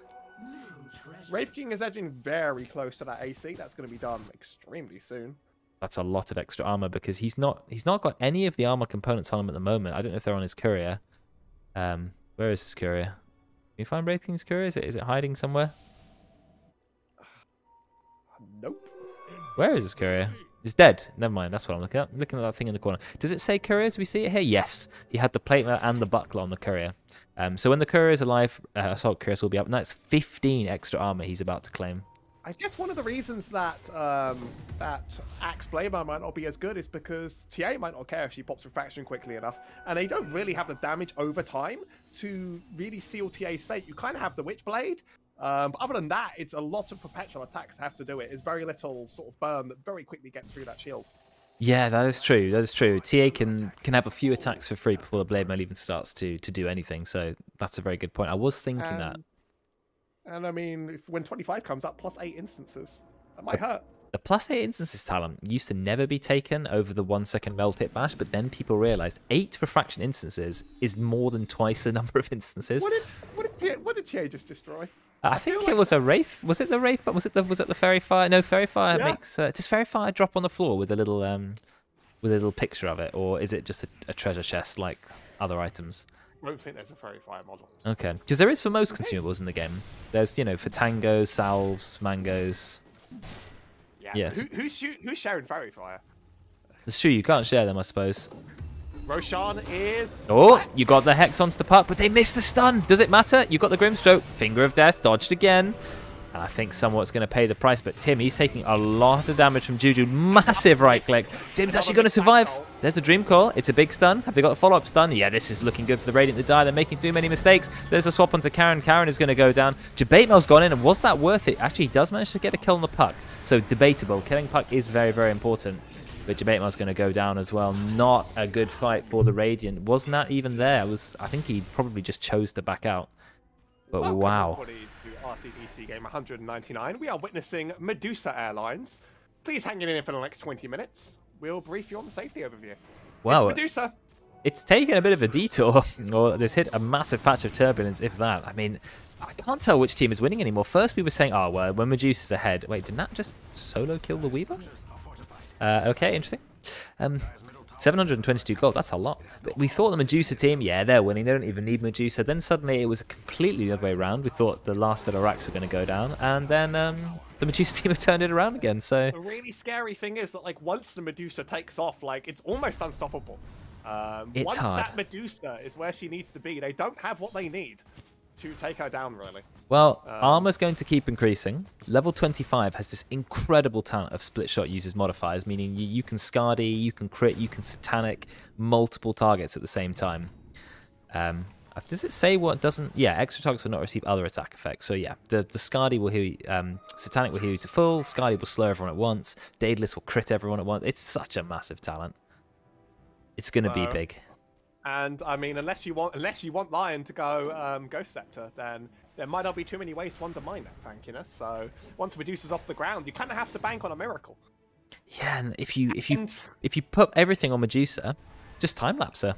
Wraith King is edging very close to that AC. That's going to be done extremely soon. That's a lot of extra armor because he's not he's not got any of the armor components on him at the moment. I don't know if they're on his courier. Um, where is his courier? Can you find Wraith King's courier? Is it is it hiding somewhere? Nope. Where is his courier? He's dead. Never mind. That's what I'm looking at. I'm looking at that thing in the corner. Does it say courier? Do we see it here? Yes. He had the plate mail and the buckler on the courier. Um, so when the courier is alive, uh, assault couriers will be up. And that's 15 extra armor he's about to claim. I guess one of the reasons that um, that Axe Blamer might not be as good is because TA might not care if she pops Refraction quickly enough, and they don't really have the damage over time to really seal TA's fate. You kind of have the Witchblade, um, but other than that, it's a lot of perpetual attacks have to do it. It's very little sort of burn that very quickly gets through that shield. Yeah, that is true. That is true. TA can can have a few attacks for free before the blade mail even starts to to do anything. So that's a very good point. I was thinking that. And, I mean, if, when 25 comes up, plus eight instances, that might hurt. The plus eight instances talent used to never be taken over the one second melt hit bash, but then people realized eight refraction instances is more than twice the *laughs* number of instances. What did what did, what did TA just destroy? I, think it was a wraith. Was it the wraith? But was it the was it the fairy fire? No, fairy fire Yeah. makes. Uh, does fairy fire drop on the floor with a little um, with a little picture of it, or is it just a, a treasure chest like other items? I don't think there's a fairy fire model. Okay, because there is for most consumables in the game. There's you know for tangos, salves, mangoes. Yeah. Yeah, Who, who's shoot, who's sharing fairy fire? It's true you can't share them, I suppose. Roshan is. Oh, you got the hex onto the puck, but they missed the stun. Does it matter? You got the Grimstroke. Finger of Death, dodged again. And I think somewhat's going to pay the price, but Tim, he's taking a lot of damage from Juju. Massive right click. Tim's actually going to survive. There's a Dream Coil. It's a big stun. Have they got a follow-up stun? Yeah, this is looking good for the Radiant to die. They're making too many mistakes. There's a swap onto Karen. Karen is going to go down. Debatemel's gone in, and was that worth it? Actually, he does manage to get a kill on the puck. So debatable. Killing puck is very, very important. But Debatemel's going to go down as well. Not a good fight for the Radiant. Wasn't that even there? It was I think he probably just chose to back out. But wow. Everybody, game 199. We are witnessing Medusa Airlines. Please hang in here for the next 20 minutes. We'll brief you on the safety overview. Wow. It's Medusa. It's taken a bit of a detour, *laughs* or this hit a massive patch of turbulence, if that. I mean, I can't tell which team is winning anymore. First, we were saying, oh, well, when Medusa's ahead. Wait, didn't that just solo kill the Weaver? Uh, okay, interesting. Um, 722 gold, that's a lot. But we thought the Medusa team, yeah, they're winning. They don't even need Medusa. Then suddenly it was completely the other way around. We thought the last set of racks were going to go down. And then um, the Medusa *laughs* team have turned it around again. So The really scary thing is that, like, once the Medusa takes off, like, it's almost unstoppable. Um, It's once hard. that Medusa is where she needs to be, they don't have what they need to take her down, really. Well, Um, armor's going to keep increasing. Level 25 has this incredible talent of split shot uses modifiers, meaning you, you can Skadi, you can crit, you can satanic multiple targets at the same time. Um, uh, does it say what doesn't? Yeah, extra targets will not receive other attack effects. So yeah, the the Skadi will heal you, um, Satanic will heal you to full. Skadi will slow everyone at once. Daedalus will crit everyone at once. It's such a massive talent. It's going to be big. And I mean, unless you want, unless you want Lion to go um, Ghost Scepter, then there might not be too many ways to undermine that tankiness. So once Medusa's off the ground, you kind of have to bank on a miracle. Yeah, and if you if you And if you put everything on Medusa, just time lapse her.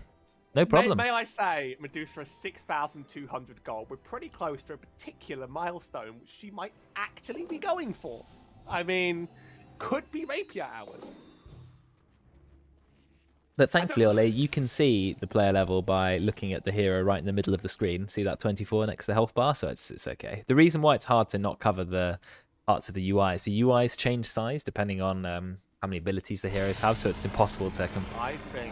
No may, problem. may I say, Medusa is 6,200 gold. We're pretty close to a particular milestone, which she might actually be going for. I mean, could be rapier hours. But thankfully, Ole, you can see the player level by looking at the hero right in the middle of the screen. See that 24 next to the health bar, so it's it's okay. The reason why it's hard to not cover the parts of the UI is the UIs change size depending on um, how many abilities the heroes have, so it's impossible to com-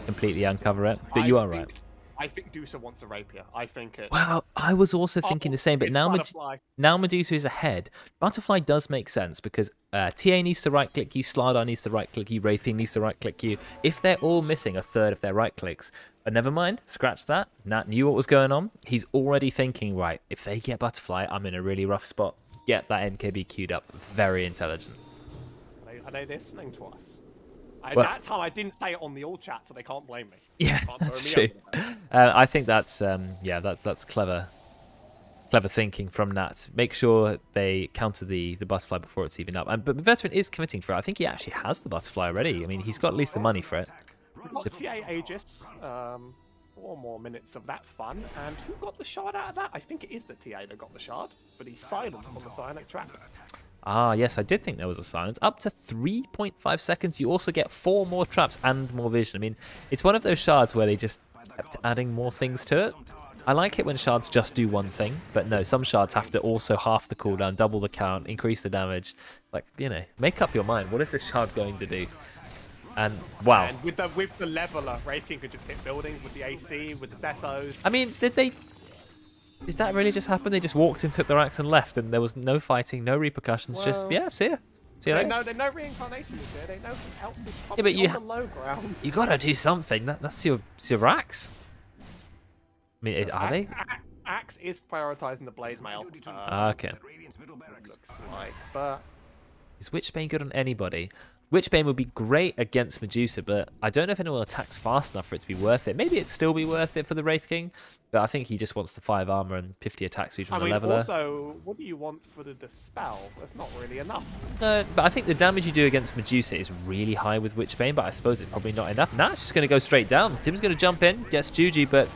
completely uncover it. But you are think- right. I think Dusa wants a rapier. I think it. Well, I was also thinking the same, but now Butterfly. now Medusa is ahead. Butterfly does make sense because uh, TA needs to right click you, Slardar needs to right click you, Wraith King needs to right click you. If they're all missing a third of their right clicks, but never mind, scratch that. Nat knew what was going on. He's already thinking, right, if they get Butterfly, I'm in a really rough spot. Get that BKB queued up. Very intelligent. Are they, are they listening to us? At Well- that time, I didn't say it on the all chat, so they can't blame me. *laughs* Yeah, that's me true. *laughs* Uh, I think that's um, yeah, that that's clever. clever thinking from Nat. Make sure they counter the, the butterfly before it's even up. And but Veteran is committing for it. I think he actually has the butterfly already. I mean, he's got at least the money for it. We've got TA Aegis. Um, four more minutes of that fun. And who got the shard out of that? I think it is the TA that got the shard for the silence on the Psionic trap. Ah, yes, I did think there was a silence. Up to 3.5 seconds. You also get four more traps and more vision. I mean, it's one of those shards where they just kept adding more things to it. I like it when shards just do one thing, but no, some shards have to also half the cooldown, double the count, increase the damage. Like, you know, make up your mind. What is this shard going to do? And wow. And with the with the leveler, Wraith King could just hit buildings with the AC, with the Desos. I mean, did they... Did that really just happen? They just walked in, took their axe and left, and there was no fighting, no repercussions, just, yeah, see ya. See ya They know, they know reincarnation is there. They know else is but you on the low ground. You gotta do something. That, that's your, it's your axe. I mean, are they? Axe is prioritizing the Blade Mail. Uh, okay. Radiant's middle barracks. looks like, but Is Witchbane good on anybody? Witchbane would be great against Medusa, but I don't know if anyone attacks fast enough for it to be worth it. Maybe it'd still be worth it for the Wraith King, but I think he just wants the 5 armor and 50 attack speed from I the mean, leveler. also, what do you want for the dispel? That's not really enough. No, but I think the damage you do against Medusa is really high with Witchbane, but I suppose it's probably not enough. Now it's just going to go straight down. Tim's going to jump in, gets Juji, but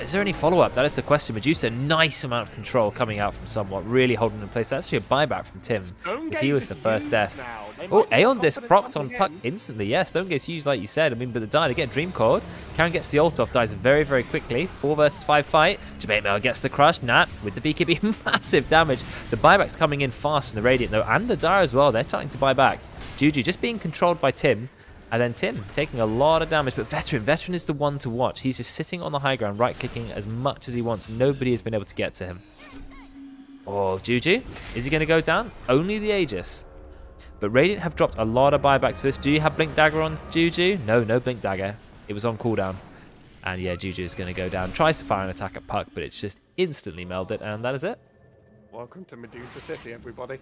is there any follow-up? That is the question. Medusa, nice amount of control coming out from somewhat, really holding in place. That's actually a buyback from Tim, as he was the first death. Oh, Aeon Disc propped on Puck instantly. Yeah, Stone gets used like you said. I mean, but the die, they get Dream Coil. Karen gets the ult off, dies very, very quickly. 4 versus 5 fight. Debate Mail gets the crush. Nat with the BKB, *laughs* massive damage. The buyback's coming in fast from the Radiant though, and the Dire as well. They're starting to buy back. Juju just being controlled by Tim. And then Tim taking a lot of damage, but Veteran, Veteran is the one to watch. He's just sitting on the high ground, right-clicking as much as he wants. Nobody has been able to get to him. Oh, Juju, is he going to go down? Only the Aegis. But Radiant have dropped a lot of buybacks for this. Do you have Blink Dagger on Juju? No, no Blink Dagger. It was on cooldown. And yeah, Juju is going to go down. Tries to fire an attack at Puck, but it's just instantly melded, and that is it. Welcome to Medusa City, everybody.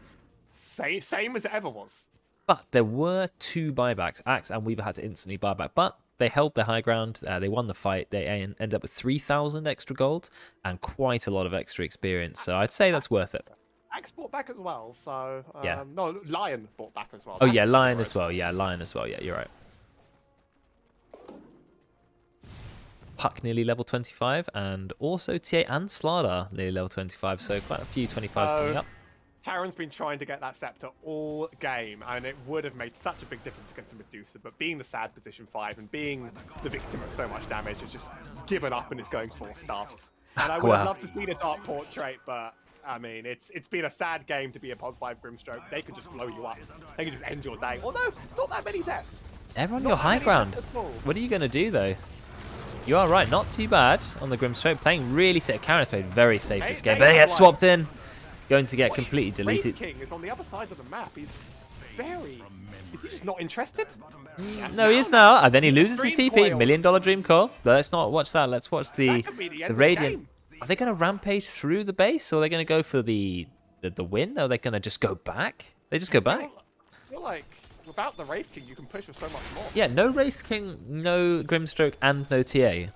Same, same as it ever was. But there were two buybacks. Axe and Weaver had to instantly buy back, but they held their high ground. Uh, they won the fight. They en- end up with 3,000 extra gold and quite a lot of extra experience. So I'd say that's worth it. Axe bought back as well, so um, Yeah. no, Lion bought back as well. Oh That's yeah, Lion as well. Yeah, Lion as well. Yeah, you're right. Puck nearly level 25, and also TA and Slardar nearly level 25. So quite a few 25s coming up. Karen's been trying to get that scepter all game, and it would have made such a big difference against the Medusa. But being the sad position five and being the victim of so much damage, has just given up and is going full stuff. And I would Wow. have loved to see the dark portrait, but I mean, it's it's been a sad game to be a pos five Grimstroke. They could just blow you up. They could just end your day. Although not that many deaths. They're your high ground. deaths at all. What are you going to do though? You are right, not too bad on the Grimstroke. Playing really safe. Karen's played very safe They- this game, but they get swapped in. Going to get completely deleted. King is on the other side of the map. He's very. Is he just not interested? Mm, no, he is now. And then he loses his TP. coil. Million dollar dream coil. But let's not watch that. Let's watch the, That could be the the end of the Radiant. Are they going to rampage through the base or are they going to go for the, the, the win? Or are they going to just go back? They just go back? I feel like without the Wraith King, you can push with so much more. Yeah, no Wraith King, no Grimstroke, and no TA.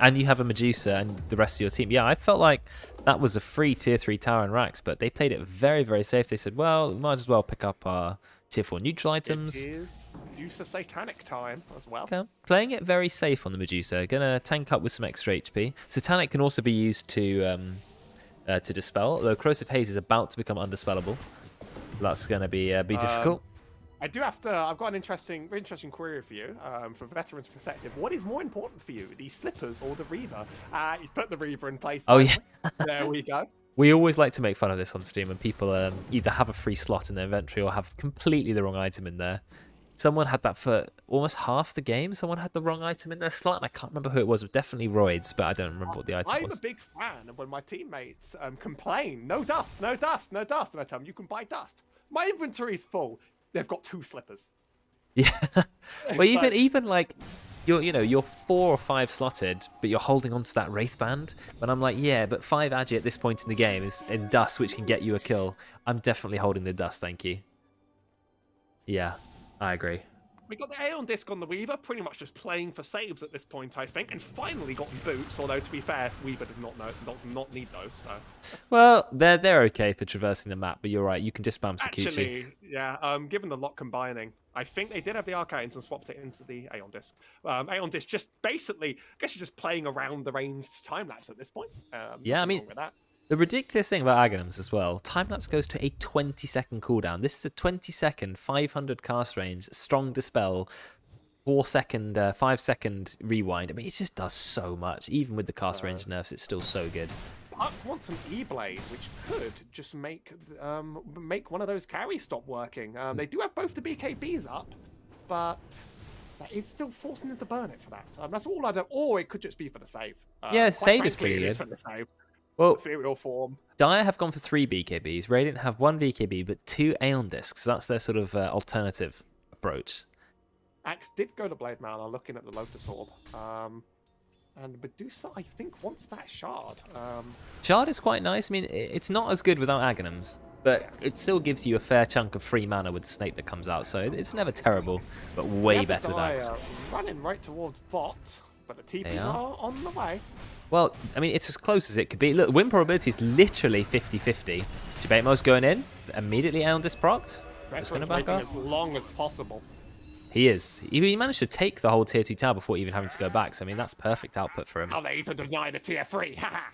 And you have a Medusa and the rest of your team. Yeah, I felt like that was a free tier 3 tower and racks, but they played it very, very safe. They said, well, we might as well pick up our tier 4 neutral items. It is use of satanic time as well. Okay. Playing it very safe on the Medusa. Gonna tank up with some extra HP. Satanic can also be used to um, uh, to dispel, although Corrosive Haze is about to become undispellable. That's gonna be uh, be Um, difficult. I do have to. I've got an interesting, interesting query for you um, from a veteran's perspective. What is more important for you, the slippers or the Reaver? Uh, he's put the Reaver in place. Oh, yeah. *laughs* there we go. We always like to make fun of this on stream when people um, either have a free slot in their inventory or have completely the wrong item in there. Someone had that for almost half the game. Someone had the wrong item in their slot, and I can't remember who it was. It was definitely Roids, but I don't remember what the item was. I'm a big fan of when my teammates um, complain, no dust, no dust, no dust, and I tell them you can buy dust. My inventory is full. They've got two slippers. Yeah. *laughs* well, even But- even like you're you know you're four or five slotted, but you're holding onto that wraith band. But I'm like, yeah, but five agi at this point in the game is in dust, which can get you a kill. I'm definitely holding the dust. Thank you. Yeah, I agree. We got the Aeon Disc on the Weaver, pretty much just playing for saves at this point, I think, and finally gotten boots. Although to be fair, Weaver does not know, does not need those. So Well, they're they're okay for traversing the map, but you're right. You can just spam Shukuchi. actually, yeah, um, given the lot combining, I think they did have the arcanes and swapped it into the Aeon Disc. Um, Aeon Disc just basically, I guess you're just playing around the ranged time lapse at this point. Um, Yeah, I mean- with that. The ridiculous thing about Aghanims as well, time lapse goes to a 20 second cooldown. This is a 20 second, 500 cast range, strong dispel, four second, uh, five second rewind. I mean, it just does so much. Even with the cast range nerfs, it's still so good. Puck wants an E-blade, which could just make um, make one of those carries stop working. Um, they do have both the BKBs up, but that is still forcing them to burn it for that. Um, that's all I do. Or it could just be for the save. Um, Yeah, save is frankly, pretty is good. Well, Ethereal form. Dire have gone for three BKBs. Radiant have one BKB, but two Aeon discs. That's their sort of uh, alternative approach. Axe did go to Blade Mana, looking at the Lotus Orb. Um, and Medusa, I think, wants that shard. Um, Shard is quite nice. I mean, it's not as good without Aghanims, but it still gives you a fair chunk of free mana with the snake that comes out. So it's never terrible, but way better without. Dire running right towards bot, but the TPs are. are on the way. Well, I mean, it's as close as it could be. Look, win probability is literally 50-50. Jabatemo's going in, immediately Aeon disprocced. Just going to back up. as long as possible. He is. He, managed to take the whole tier 2 tower before even having to go back. So, I mean, that's perfect output for him. Are they even deny the tier three? *laughs* Haha.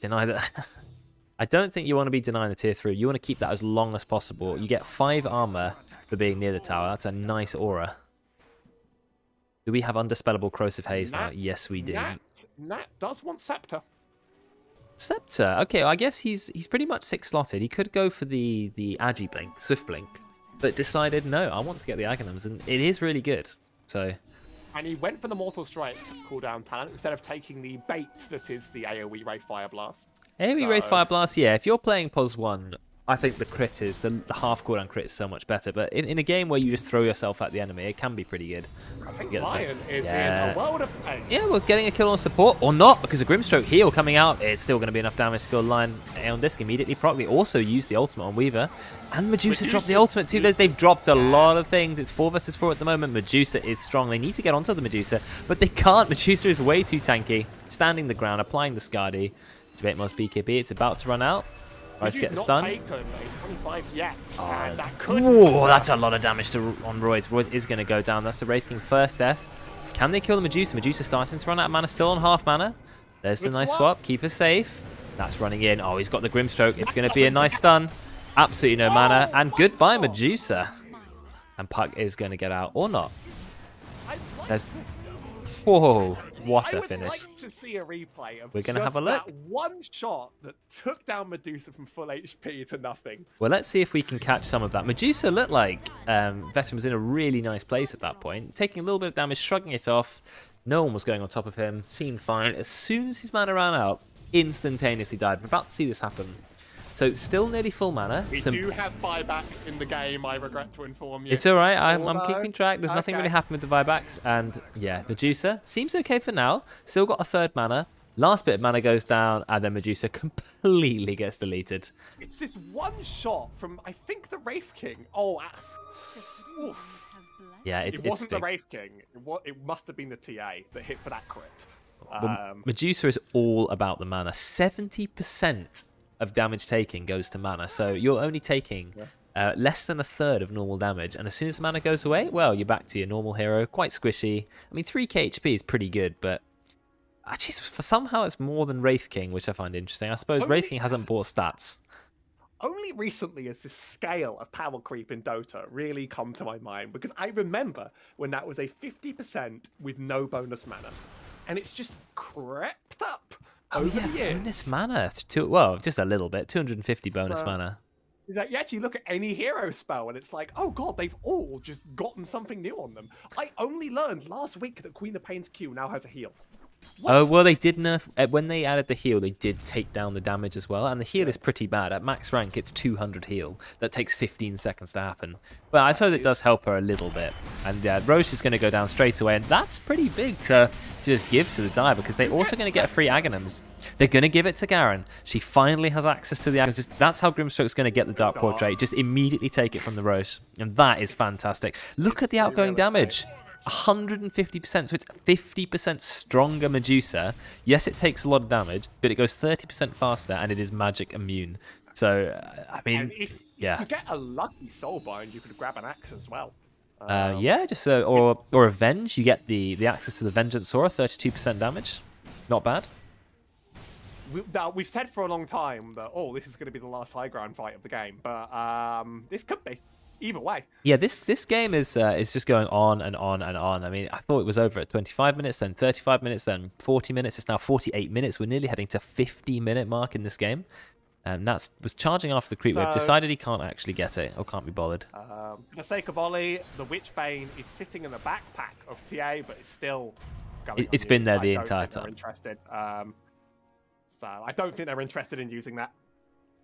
Deny that. *laughs* I don't think you want to be denying the tier 3. You want to keep that as long as possible. You get 5 armor for being near the tower. That's a nice aura. Do we have Undispellable Corrosive Haze now? Yes, we do. Nat, Nat does want Scepter. Scepter. Okay, well, I guess he's he's pretty much six slotted. He could go for the the Agi blink, Swift blink, but decided no, I want to get the Aghanims, and it is really good. So And he went for the Mortal Strike cooldown talent instead of taking the bait that is the AoE Wraithfire Blast. AoE Wraith So- Fire Blast, yeah. If you're playing Pos one, I think the crit is the, the half cooldown crit is so much better. But in, in a game where you just throw yourself at the enemy, it can be pretty good. I think Lion is Yeah. in a world of pain. Yeah, well, getting a kill on support or not because a Grimstroke heal coming out, is still going to be enough damage to kill Lion on disc immediately. Proc, they also use the ultimate on Weaver. And Medusa dropped the ultimate too. They- They've dropped a lot of things. It's 4 versus 4 at the moment. Medusa is strong. They need to get onto the Medusa, but they can't. *laughs* Medusa is way too tanky. Standing the ground, applying the Skadi. Debate most BKB. It's about to run out. He's get the not stun. taken. He's 25 yet. and that. Whoa, that's a lot of damage to on Royd. Royd is going to go down. That's the Wraith King first death. Can they kill the Medusa? Medusa starting to run out of mana, still on half mana. There's the nice swap. swap. Keep her safe. That's running in. Oh, he's got the Grimstroke. It's going to be a *laughs* nice stun. Absolutely no mana. And goodbye, Medusa. And Puck is going to get out or not. There's- Whoa, what I a finish. like to see a replay of We're gonna have a look. that one shot that took down Medusa from full HP to nothing. Well, let's see if we can catch some of that. Medusa looked like um, Veteran was in a really nice place at that point, taking a little bit of damage, shrugging it off. No one was going on top of him. Seemed fine. As soon as his mana ran out, instantaneously died. We're about to see this happen. So still nearly full mana. We Some- do have buybacks in the game, I regret to inform you. It's all right. I'm, I'm keeping track. There's nothing okay. really happened with the buybacks. And yeah, Medusa seems okay for now. Still got a third mana. Last bit of mana goes down, and then Medusa *laughs* completely gets deleted. It's this one shot from, I think, the Wraith King. Oh, ah. Oof. Yeah, it's, it wasn't the big. Wraith King. It, wa- it must have been the TA that hit for that crit. Um, Medusa is all about the mana. 70% of damage taken goes to mana. So you're only taking uh, less than a third of normal damage. And as soon as the mana goes away, well, you're back to your normal hero. Quite squishy. I mean, 3k HP is pretty good, but actually, for somehow it's more than Wraith King, which I find interesting. I suppose Only- Wraith King hasn't bought stats. only recently has this scale of power creep in Dota really come to my mind because I remember when that was a 50% with no bonus mana. And it's just crept up Oh, yeah, the years. bonus mana. Two, well, just a little bit. 250 bonus Uh, mana. Is that you actually look at any hero spell and it's like, oh god, they've all just gotten something new on them. I only learned last week that Queen of Pain's Q now has a heal. Oh well, they did nerf uh, when they added the heal. They did take down the damage as well, and the heal is pretty bad. At max rank, it's 200 heal. That takes 15 seconds to happen. But I suppose it does help her a little bit. And yeah, Rosh is going to go down straight away, and that's pretty big to just give to the Dire because they're also going to get free Aghanims. They're going to give it to Garen. She finally has access to the Aghanims. Just, that's how Grimstroke's going to get the Dark Portrait. Just immediately take it from the Rosh, and that is fantastic. Look at the outgoing damage. 150%, so it's 50% stronger Medusa. Yes, it takes a lot of damage, but it goes 30% faster and it is magic immune. So, uh, I mean, And if yeah. you get a lucky soulbind, you could grab an axe as well. Uh, Um, yeah, just uh, or or avenge. You get the the access to the vengeance aura, thirty two percent damage. Not bad. we, now, we've said for a long time that oh, this is going to be the last high ground fight of the game, but um, this could be. Either way, Yeah, this this game is uh, is just going on and on and on. I mean, I thought it was over at twenty five minutes, then thirty five minutes, then forty minutes. It's now forty eight minutes. We're nearly heading to fifty minute mark in this game. And that was charging after the creep wave. Decided he can't actually get it or can't be bothered. um, for the sake of Ollie, the Witchbane is sitting in the backpack of TA, but it's still going. It- it's been there the entire time. Interested. Um, so I don't think they're interested in using that.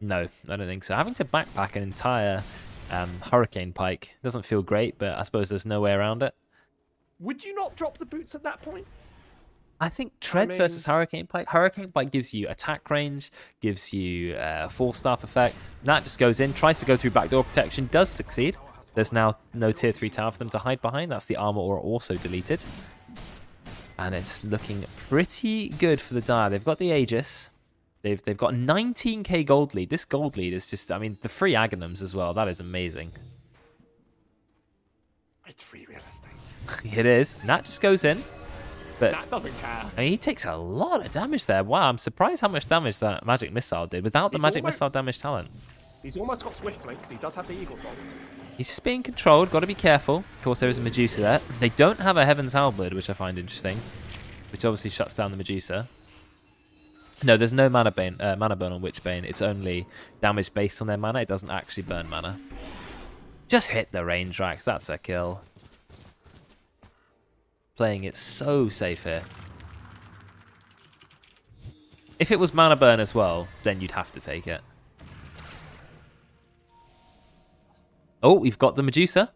No, I don't think so. Having to backpack an entire um, hurricane pike doesn't feel great, but I suppose there's no way around it. Would you not drop the boots at that point? I think Treads mean- versus Hurricane Pike. Hurricane Pike gives you attack range, gives you uh, Force Staff effect. That just goes in, tries to go through backdoor protection, does succeed. There's now no tier 3 tower for them to hide behind. That's the armor aura also deleted. And it's looking pretty good for the Dire. They've got the Aegis. They've, they've got 19k gold lead. This gold lead is just, I mean, the free Aghanims as well. That is amazing. It's free real estate. *laughs* it is. That just goes in. But That doesn't care. I mean, he takes a lot of damage there. Wow, I'm surprised how much damage that magic missile did without the He's magic almost- missile damage talent. He's almost got swift blink because he does have the Eaglesong. He's just being controlled. Got to be careful. Of course, there is a Medusa there. They don't have a Heaven's Halberd, which I find interesting, which obviously shuts down the Medusa. No, there's no mana, bane, uh, mana burn on Witchbane. It's only damage based on their mana. It doesn't actually burn mana. Just hit the range racks. That's a kill. Playing it so safe here. If it was mana burn as well, then you'd have to take it. Oh, we've got the Medusa.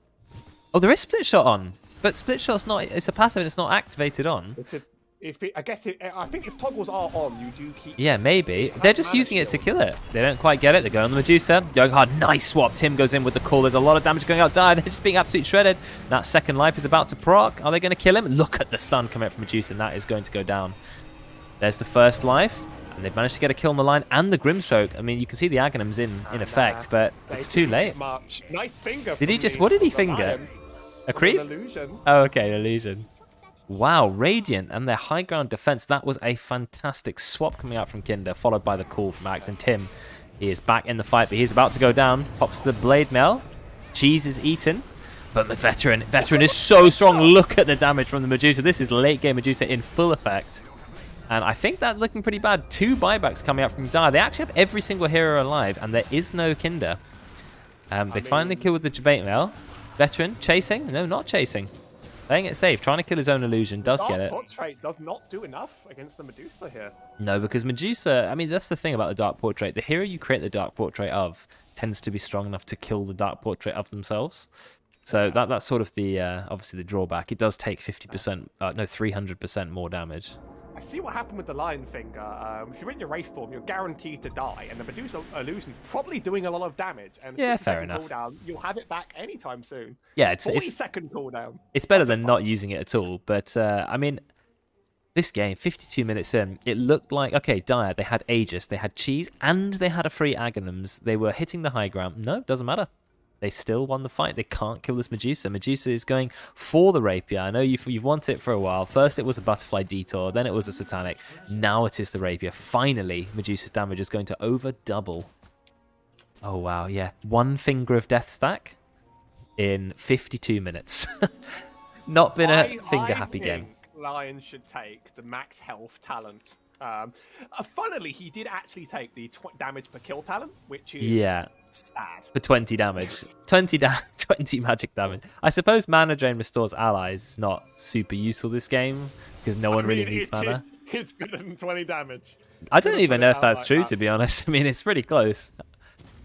Oh, there is split shot on, but split shot's not. It's a passive and it's not activated on. It's a, if it, I guess it, I think if toggles are on, you do keep. Yeah, maybe. They're just using it to kill it. They don't quite get it. They're going on the Medusa. Going hard. Nice swap. Tim goes in with the call. There's a lot of damage going out. Die. *laughs* They're just being absolutely shredded. That second life is about to proc. Are they going to kill him? Look at the stun coming out from Medusa, and that is going to go down. There's the first life. And they've managed to get a kill on the line and the Grimstroke. I mean, you can see the Aghanims in, in ah, effect, but it's too late. Much. Nice finger. Did he just- what did he finger? A An creep? illusion. Oh, okay, illusion. Wow, Radiant and their high ground defense. That was a fantastic swap coming out from Kinder, followed by the call from Axe and Tim. He is back in the fight, but he's about to go down. Pops the blade mail. Cheese is eaten. But the veteran, veteran is so strong. Look at the damage from the Medusa. This is late game Medusa in full effect. And I think that's looking pretty bad. Two buybacks coming out from Dire. They actually have every single hero alive, and there is no Kinder. Um, they finally mean- kill with the debate mail. Veteran chasing? No, not chasing. Playing it safe, trying to kill his own illusion. Does get Dark it. Portrait does not do enough against the Medusa here. No, because Medusa. I mean, that's the thing about the Dark Portrait. The hero you create the Dark Portrait of tends to be strong enough to kill the Dark Portrait of themselves. So that that's sort of the uh, obviously the drawback. It does take 50%, uh, no, 300% more damage. I see what happened with the Lion Finger. Um, if you're in your Wraith form, you're guaranteed to die, and the Medusa illusion's probably doing a lot of damage. And Yeah, fair enough. Cooldown, you'll have it back anytime soon. Yeah, it's 40 it's second cooldown. it's better That's than not using it at all. But uh, I mean, this game, 52 minutes in, it looked like okay, Dire. They had Aegis, they had Cheese, and they had a free Aghanims. They were hitting the high ground. No, doesn't matter. They still won the fight. They can't kill this Medusa. Medusa is going for the rapier. I know you've, you've wanted it for a while. First it was a butterfly detour, then it was a satanic. Now it is the rapier. Finally, Medusa's damage is going to over double. Oh wow, yeah. One finger of death stack in 52 minutes. *laughs* Not been a I- finger I happy game. Lion should take the max health talent Um, uh, funnily, he did actually take the tw- damage per kill talent, which is Yeah, sad. for 20 damage. 20 da *laughs* 20 magic damage. I suppose mana drain restores allies is not super useful this game because no one I really mean, needs it's, mana. *laughs* It's better than 20 damage. I don't even know if that's like true, that. to be honest. *laughs* I mean, it's pretty close.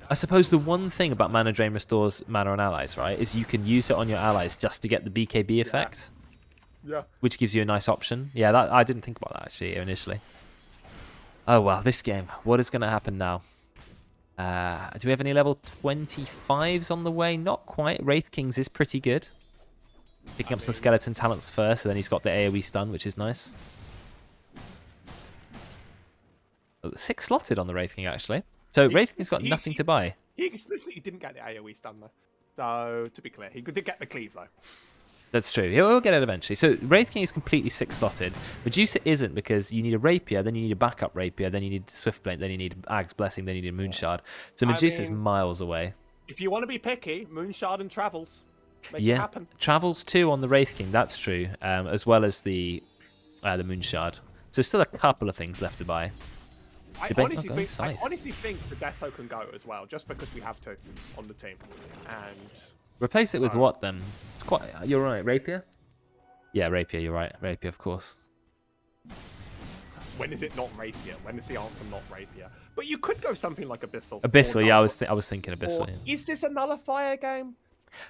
I suppose the one thing about mana drain restores mana on allies, right, is you can use it on your allies just to get the BKB effect, Yeah. which gives you a nice option. Yeah, that I didn't think about that actually initially. Oh well, this game. What is going to happen now? Uh, do we have any level 25s on the way? Not quite. Wraith Kings is pretty good. Picking up some skeleton talents first, and then he's got the AoE stun, which is nice. Oh, Six slotted on the Wraith King, actually. So He- Wraith King's got he- nothing he- to buy. He explicitly didn't get the AoE stun though. So to be clear, he did get the cleave though. That's true. He'll, get it eventually. So Wraith King is completely six slotted. Medusa isn't because you need a rapier, then you need a backup rapier, then you need Swift Blade, then you need Ag's Blessing, then you need a Moonshard. So I Medusa's mean- miles away. If you want to be picky, Moonshard and Travels. Make it yeah, happen. travels too on the Wraith King. That's true, um, as well as the uh, the Moonshard. So still a couple of things left to buy. I honestly, think, I honestly think the Deso can go as well, just because we have to on the team. And Replace it with what then? It's quite. You're right, rapier. Yeah, rapier. You're right, rapier. Of course. when is it not Rapier? When is the answer not Rapier? But you could go something like Abyssal. or Abyssal. Yeah, I was th- I was thinking or- Abyssal. yeah. Is this a nullifier game?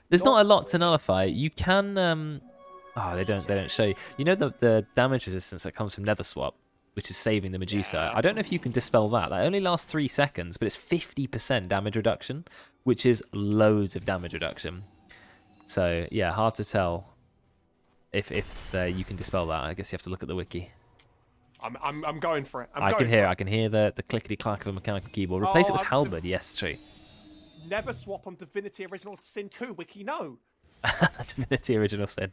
There's Not not a lot to nullify. You can um oh they don't they don't show you. You know the the damage resistance that comes from Nether Swap, which is saving the Medusa. Yeah. I don't know if you can dispel that. That only lasts three seconds, but it's fifty percent damage reduction, which is loads of damage reduction. So yeah, hard to tell if if uh, you can dispel that. I guess you have to look at the wiki. I'm, I'm, I'm going for it. I'm i can hear I can hear the the clickety clack of a mechanical keyboard. Replace Oh, it with I'm- halberd. Yes, true. Never swap on Divinity Original Sin 2 Wiki. No. *laughs* Divinity Original Sin.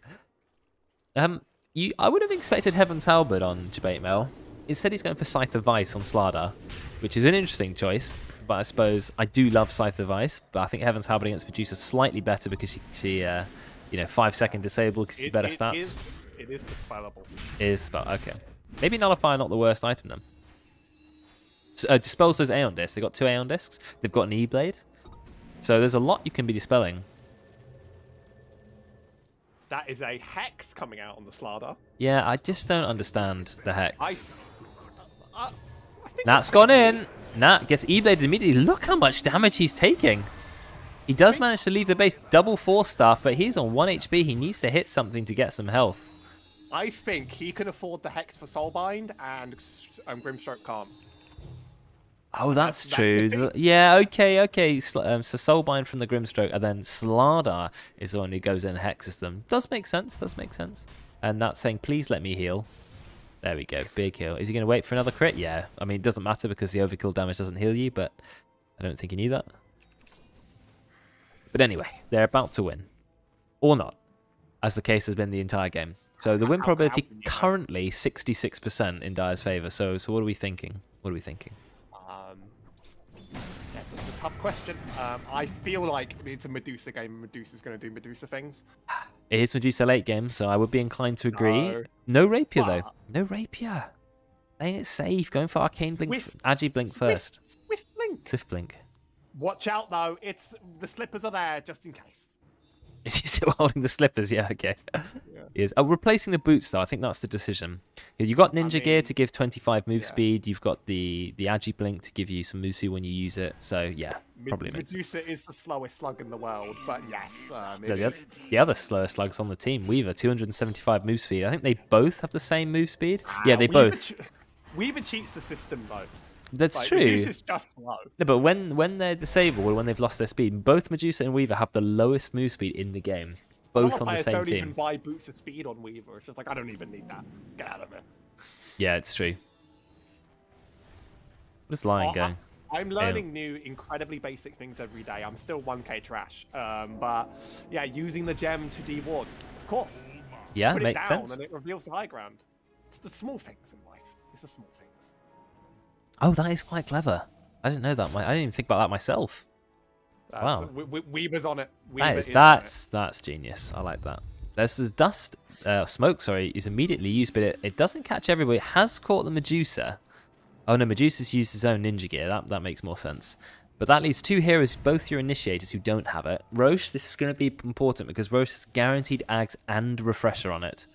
Um, you, I would have expected Heaven's Halberd on Debate Mail. Instead, he's going for Scythe of Vyse on Slardar, which is an interesting choice. But I suppose I do love Scythe of Vyse, but I think Heaven's Halberd against Medusa is slightly better because she, she uh, you know, five second disable because she's better it stats. is- it is dispellable. Is spell okay. Maybe Nullifier not the worst item then. So, uh, dispels those Aeon discs. They've got two Aeon discs. They've got an E blade. So there's a lot you can be dispelling. That is a Hex coming out on the Slardar. Yeah, I just don't understand the hex. I, I, I think Nat's gone in. Nat gets E-bladed immediately. Look how much damage he's taking. He does manage to leave the base double Force Staff, but he's on 1 HP. He needs to hit something to get some health. I think he can afford the Hex for Soulbind and um, Grimstroke can't. Oh, that's, That's- that's true. The- yeah, okay, okay. Um, so Soulbind from the Grimstroke, and then Slardar is the one who goes in and hexes them. Does make sense. Does make sense. And that's saying, please let me heal. There we go. Big heal. Is he going to wait for another crit? Yeah. I mean, it doesn't matter because the overkill damage doesn't heal you, but I don't think you need that. But anyway, they're about to win. Or not, as the case has been the entire game. So the win probability currently 66% in Dire's favour. So, so what are we thinking? What are we thinking? Um, that's a, tough question. Um, I feel like it's a Medusa game. Medusa's going to do Medusa things. It is Medusa late game, so I would be inclined to agree. So- No rapier though. No rapier. Playing it safe, going for arcane blink, Swift- agi blink Swift- first. Swift Blink. Swift blink. Watch out though. It's the slippers are there just in case. *laughs* Is he still holding the slippers? Yeah, okay. He is. Oh, replacing the boots though. I think that's the decision. You've got ninja gear mean, to give 25 move yeah. speed. You've got the the agi blink to give you some musu when you use it. So yeah, probably makes sense. Medusa is the slowest slug in the world, but yes, um, The, the, is. oth- the other slower slugs on the team, Weaver, 275 move speed. I think they both have the same move speed. Yeah, Ah, they Weaver both. Weaver cheats the system though. That's Like, true. Medusa's just slow. No, but when when they're disabled when they've lost their speed, both Medusa and Weaver have the lowest move speed in the game. Both on the same don't team. even buy boots of speed on Weaver. It's just like I don't even need that. Get out of here. Yeah, it's true. Where's Lion Oh, going? I, am learning new, incredibly basic things every day. I'm still 1k trash, um, but yeah, using the gem to deward, of course. Yeah, Put it makes down sense. and it reveals the high ground. It's the small things in life. It's the small things. Oh, that is quite clever. I didn't know that. my- I didn't even think about that myself. That's, Wow. We, we, Weaver's on it. Weaver That is is on it. that's that's genius. I like that. There's the dust, uh, smoke, sorry, is immediately used, but it, it doesn't catch everybody. It has caught the Medusa. Oh no, Medusa's used his own ninja gear. That, that makes more sense. But that leaves two heroes, both your initiators, who don't have it. Rosh, this is going to be important because Rosh has guaranteed Ags and Refresher on it.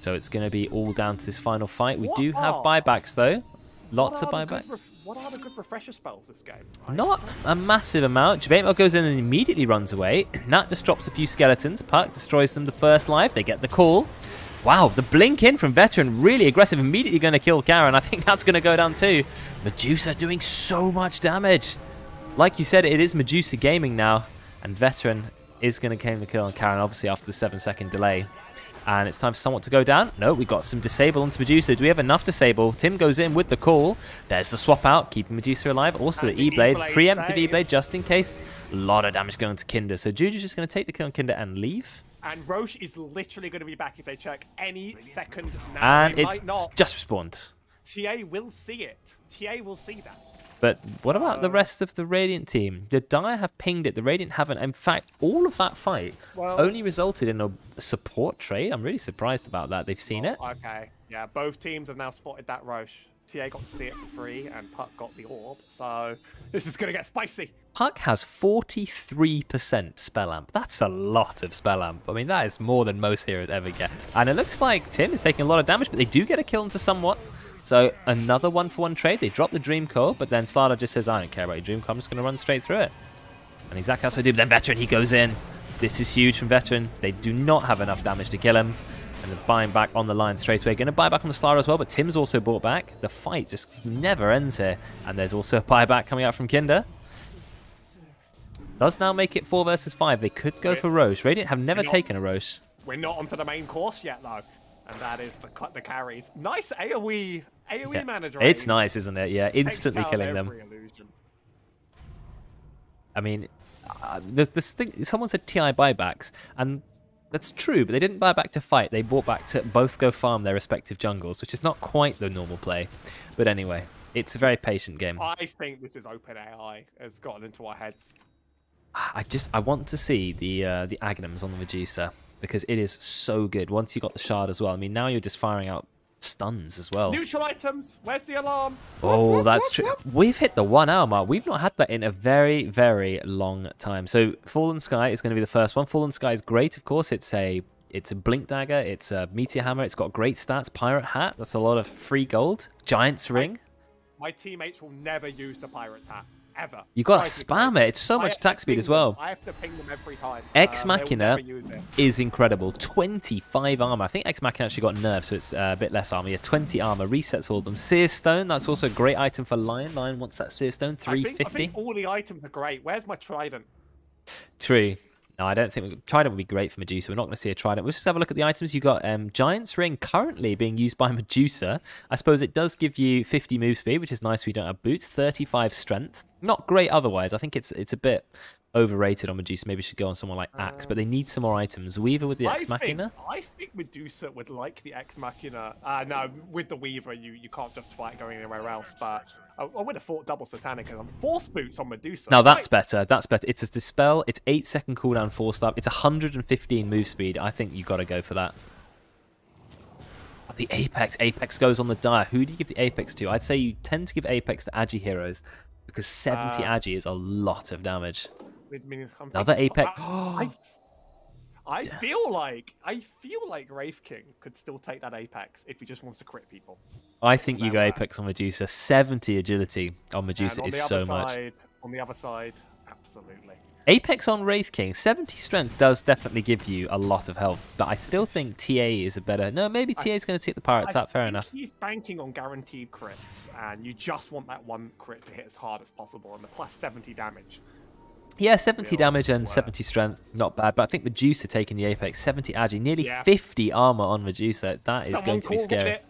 So it's going to be all down to this final fight. We What do have buybacks though. Lots of What are the good buybacks. what are the good refresher spells this game? Not a massive amount. Jabamo goes in and immediately runs away. *clears throat* Nat just drops a few skeletons. Puck destroys them the first life. They get the call. Wow, the blink in from Veteran, really aggressive, immediately going to kill Karen. I think *laughs* that's going to go down too. Medusa doing so much damage. Like you said, it is Medusa Gaming now, and Veteran is going to claim the kill on Karen, obviously after the seven second delay. And it's time for someone to go down. No, we got some disable onto Medusa. Do we have enough disable? Tim goes in with the call. There's the swap out, keeping Medusa alive. Also And the the E-Blade, E-Blade preemptive save. E-Blade just in case. A lot of damage going to Kinder. So Juju's just going to take the kill on Kinder and leave. And Rosh is literally going to be back if they check any second now. And it's might not. just respawned. TA will see it. TA will see that. But what about the rest of the Radiant team? The Dire have pinged it. The Radiant haven't. In fact, all of that fight Well- only resulted in a support trade. I'm really surprised about that. They've seen oh, it. Okay. Yeah, both teams have now spotted that Rosh. TA got to see it for free, and Puck got the orb. So *laughs* this is going to get spicy. Puck has 43% spell amp. That's a lot of spell amp. I mean, that is more than most heroes ever get. And it looks like Tim is taking a lot of damage, but they do get a kill into somewhat. So another one for one trade. They drop the Dream Coil, but then Slardar just says, I don't care about your Dream Coil. I'm just going to run straight through it. And exactly that's what they do. But then Veteran, he goes in. This is huge from Veteran. They do not have enough damage to kill him. And they're buying back on the line straight away. Going to buy back on the Slardar as well, but Tim's also bought back. The fight just never ends here. And there's also a buyback coming out from Kinder. Does now make it 4 versus 5. They could go for Rosh. Radiant have never taken a Rosh. We're not onto the main course yet, though. And that is the cut the carries. Nice AoE AoE Yeah. manager. It's nice, isn't it? Yeah, instantly killing them. illusion. I mean, uh, the, this thing, someone said TI buybacks, and that's true, but they didn't buy back to fight. They bought back to both go farm their respective jungles, which is not quite the normal play. But anyway, it's a very patient game. I think this is OpenAI. has gotten into our heads. I just I want to see the uh, the Agnums on the Medusa because it is so good. Once you got the shard as well, I mean now you're just firing out stuns as well. Neutral items. Where's the alarm? Oh, that's true. We've hit the one hour mark. We've not had that in a very, very long time. So Fallen Sky is going to be the first one. Fallen Sky is great, of course. It's a it's a blink dagger. It's a meteor hammer. It's got great stats. Pirate hat. That's a lot of free gold. Giant's ring. My teammates will never use the pirate's hat ever. You gotta spam it. It's so I much attack speed as well. them. I have to ping them every time. Ex Um, Machina use incredible. 25 armor. I think Ex Machina actually got nerfed, so it's uh, a bit less armor. Yeah, 20 armor. Resets all of them. Seer Stone. That's also a great item for Lion. Lion wants that Seer Stone. I think, I 350. think all the items are great. Where's my trident? True. No, I don't think Trident would be great for Medusa. We're not going to see a Trident. Let's just have a look at the items. You got um, Giant's Ring currently being used by *laughs* Medusa. I suppose it does give you 50 move speed, which is nice. We don't have boots. 35 strength. Not great otherwise. I think it's it's a bit overrated on Medusa. Maybe it should go on someone like Axe, but they need some more items. Weaver with the I think, Machina. I think Medusa would like the Ex Machina. Uh, no, with the Weaver, you, you can't justify it going anywhere else. But I, I would have thought double Satanic and Force Boots on Medusa. Now that's Right. better. That's better. It's a dispel. It's eight second cooldown, four star. It's 115 move speed. I think you got to go for that. The Apex. Apex goes on the dire. Who do you give the Apex to? I'd say you tend to give Apex to Agi heroes because 70 Uh, Agi is a lot of damage. I mean, Another thinking- Apex. I, I, *gasps* I feel like I feel like Wraith King could still take that Apex if he just wants to crit people. I think you go that- Apex on Medusa. 70 agility on Medusa on is so other much. side, on the other side, absolutely. Apex on Wraith King, 70 strength does definitely give you a lot of health, but I still think TA is a better. No, maybe TA is going to take the pirates I out. Fair enough. He's banking on guaranteed crits, and you just want that one crit to hit as hard as possible, and the plus 70 damage. Yeah, 70 Real damage and work. 70 strength, not bad. But I think Medusa taking the Apex, 70 agi, nearly Yeah. 50 armor on Medusa. That is Someone going to be scary. it.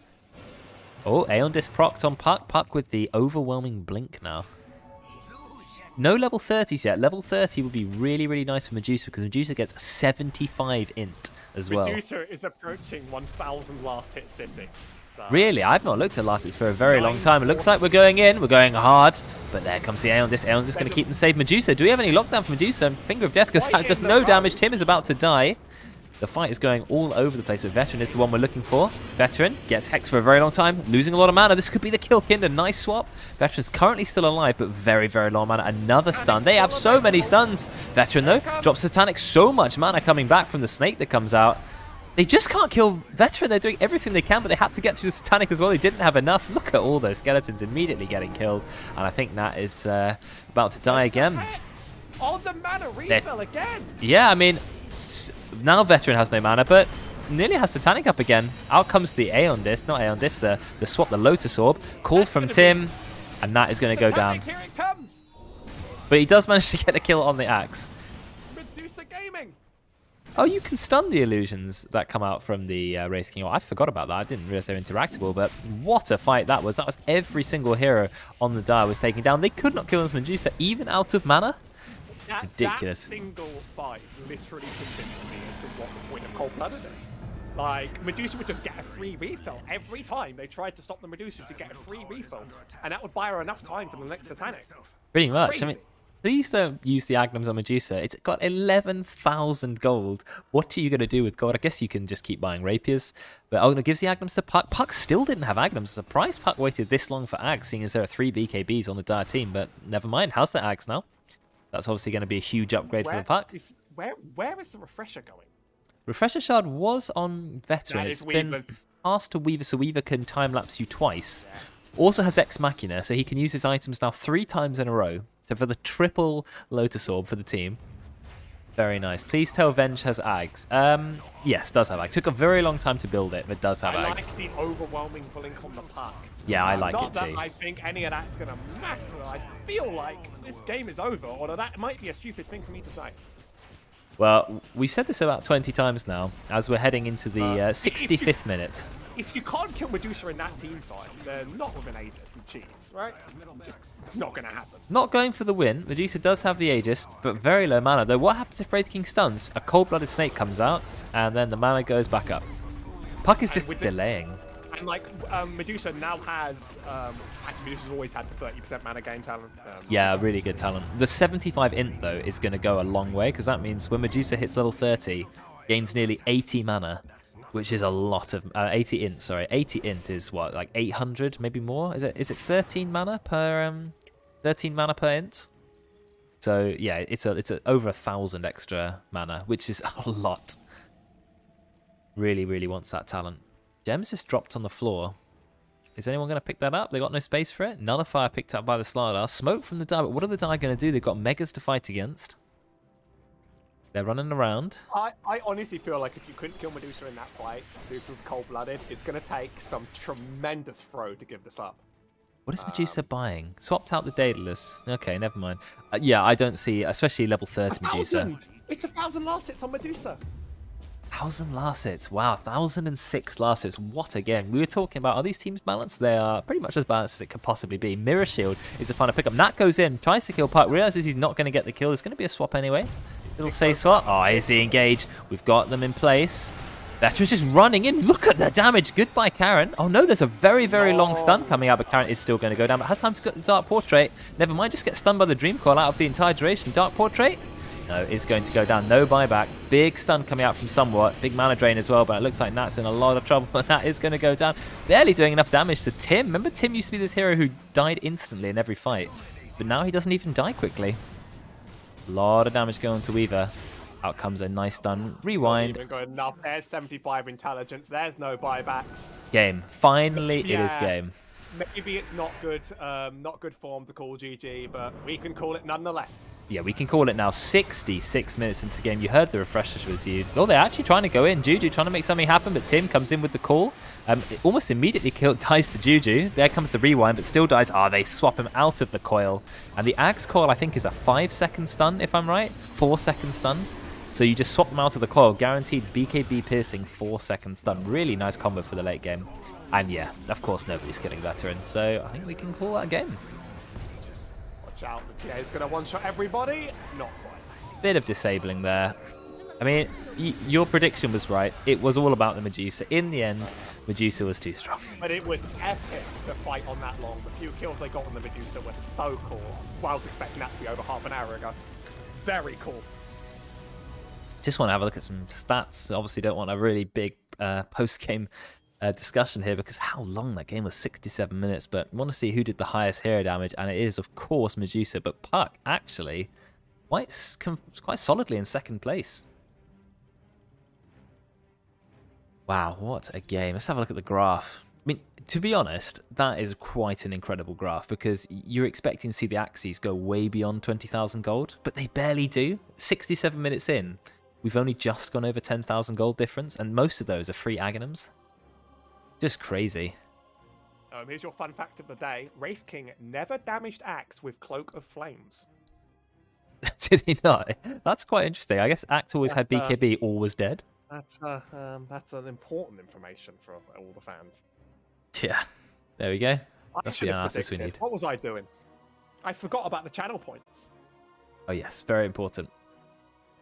Oh, Aeon disprocced on Puck. Puck with the overwhelming blink now. No level 30s yet. Level 30 would be really, really nice for Medusa because Medusa gets 75 int as well. Medusa is approaching 1,000 last hit city. Really? I've not looked at last for a very long time. It looks like we're going in. We're going hard. But there comes the Aeon. This Aeon's just going to keep them safe. Medusa, do we have any lockdown for Medusa? Finger of Death goes out. Does no damage. Tim is about to die. The fight is going all over the place, but Veteran is the one we're looking for. Veteran gets Hex for a very long time, losing a lot of mana. This could be the kill kind. Kinder. Nice swap. Veteran's currently still alive, but very, very low mana. Another stun. They have so many stuns. Veteran, though, drops Satanic. So much mana coming back from the snake that comes out. They just can't kill Veteran. They're doing everything they can, but they had to get through the Satanic as well. They didn't have enough. Look at all those skeletons immediately getting killed. And I think Nat is uh, about to die again. On the mana refill again. Yeah, I mean, now Veteran has no mana, but nearly has Satanic up again. Out comes the Aeon Disc, not Aeon Disc, the, the swap, the Lotus Orb. Call from Tim, and that is going to go down. Here it comes. But he does manage to get a kill on the Axe. Medusa Gaming. Oh, you can stun the illusions that come out from the uh, Wraith King. Oh, I forgot about that. I didn't realize they were interactable, but what a fight that was. That was every single hero on the dial was taken down. They could not kill this Medusa, even out of mana. That, Ridiculous. That single fight literally convinced me as to what the point of cold blooded is. Like Medusa would just get a free refill every time they tried to stop the Medusa to get a free refill, and that would buy her enough time for the next Satanic. Pretty much. I mean, Crazy. please don't use the Agnums on Medusa. It's got 11,000 gold. What are you going to do with gold? I guess you can just keep buying rapiers. But no, gives the Agnums to Puck. Puck still didn't have Agnums. Surprised Puck waited this long for Ags, seeing as there are three BKBs on the Dire team. But never mind. How's the Ags now? That's obviously going to be a huge upgrade for the Puck. is where where is the refresher going? Refresher Shard was on Veteran. It's been Weaver's. passed to Weaver, so Weaver can time lapse you twice. Also has Ex Machina, so he can use his items now three times in a row. So for the triple Lotus Orb for the team. Very nice. Please tell Venge has Ags. Um, yes, does have Ag. Took a very long time to build it, but does have I Ag. like the overwhelming blink on the puck. Yeah, I like Not it that too. I think any of that's gonna matter. I feel like this game is over, although that might be a stupid thing for me to say. Well, we've said this about 20 times now, as we're heading into the Uh, uh, 65th *laughs* minute. If you can't kill Medusa in that team fight, then not with an Aegis and cheese, right? Just it's not gonna happen. Not going for the win. Medusa does have the Aegis, but very low mana. Though what happens if Wraith King stuns? A cold-blooded snake comes out, and then the mana goes back up. Puck is just delaying. the-. And like um, Medusa now has, um, actually Medusa's always had the 30% mana game talent. Um, Yeah, really good talent. The 75 int, though, is going to go a long way, because that means when Medusa hits level 30, gains nearly 80 mana, which is a lot of... Uh, 80 int, sorry. 80 int is, what, like 800, maybe more? Is it? Is it 13 mana per... Um, 13 mana per int? So, yeah, it's a it's a, over a thousand extra mana, which is *laughs* a lot. Really, really wants that talent. Gems just dropped on the floor. Is anyone going to pick that up? They got no space for it. Nullifier picked up by the Slardar. Smoke from the die, but what are the die going to do? They've got Megas to fight against. They're running around. I, I honestly feel like if you couldn't kill Medusa in that fight, due to cold blooded, it's gonna take some tremendous throw to give this up. What is Medusa buying? Swapped out the Daedalus. Okay, never mind. Uh, yeah, I don't see, especially level 30 Medusa. It's a thousand last hits on Medusa. Thousand last hits. Wow, thousand and six last. What a game. We were talking about are these teams balanced? They are pretty much as balanced as it could possibly be. Mirror Shield is a final pickup. Nat goes in, tries to kill Puck, realizes he's not going to get the kill. There's going to be a swap anyway. It'll say swap. Oh, here's the engage. We've got them in place. Veteran's just running in. Look at the damage. Goodbye, Karen. Oh no, there's a very, very long stun coming out, but Karen is still going to go down. But has time to get the Dark Portrait. Never mind, just get stunned by the Dream Coil out of the entire duration. Dark Portrait. No, is going to go down. No buyback. Big stun coming out from somewhat. Big mana drain as well, but it looks like Nat's in a lot of trouble. *laughs* And that is going to go down. Barely doing enough damage to Tim. Remember, Tim used to be this hero who died instantly in every fight. But now he doesn't even die quickly. A lot of damage going to Weaver. Out comes a nice stun. Rewind. Even good enough. There's 75 intelligence. There's no buybacks. Game. Finally, it is game. Maybe it's not good, um, not good form to call GG, but we can call it nonetheless. Yeah, we can call it now 66 minutes into the game. You heard the refresher was used. Oh, they're actually trying to go in. Juju trying to make something happen, but Tim comes in with the call. Um, almost immediately kill, *laughs* dies to Juju. There comes the rewind, but still dies. Ah, they swap him out of the coil. And the Axe coil, I think, is a 5 second stun, if I'm right. 4 second stun. So you just swap them out of the coil. Guaranteed BKB piercing, 4 second stun. Really nice combo for the late game. And yeah, of course, nobody's killing Veteran. So I think we can call that a game. Watch out, the TA is going to one-shot everybody. Not quite. bit of disabling there. I mean, y- your prediction was right. It was all about the Medusa. In the end, Medusa was too strong. But it was epic to fight on that long. The few kills they got on the Medusa were so cool. Well, I was expecting that to be over half an hour ago. Very cool. just want to have a look at some stats. Obviously, don't want a really big uh, *laughs* post game uh, discussion here because how long that game was 67 minutes. But want to see who did the highest hero damage, and it is, of course, Medusa. But Puck actually quite, quite solidly in second place. Wow, what a game. Let's have a look at the graph. I mean, to be honest, that is quite an incredible graph because you're expecting to see the axes go way beyond 20,000 gold, but they barely do. 67 minutes in, we've only just gone over 10,000 gold difference, and most of those are free Aghanims. Just crazy. Um, here's your fun fact of the day. Wraith King never damaged Axe with Cloak of Flames. *laughs* Did he not? That's quite interesting. I guess Axe always had BKB, uh, always dead. That's uh, um, that's an important information for all the fans. Yeah, there we go. I that's the analysis we need. What was I doing? I forgot about the channel points. Oh yes, very important.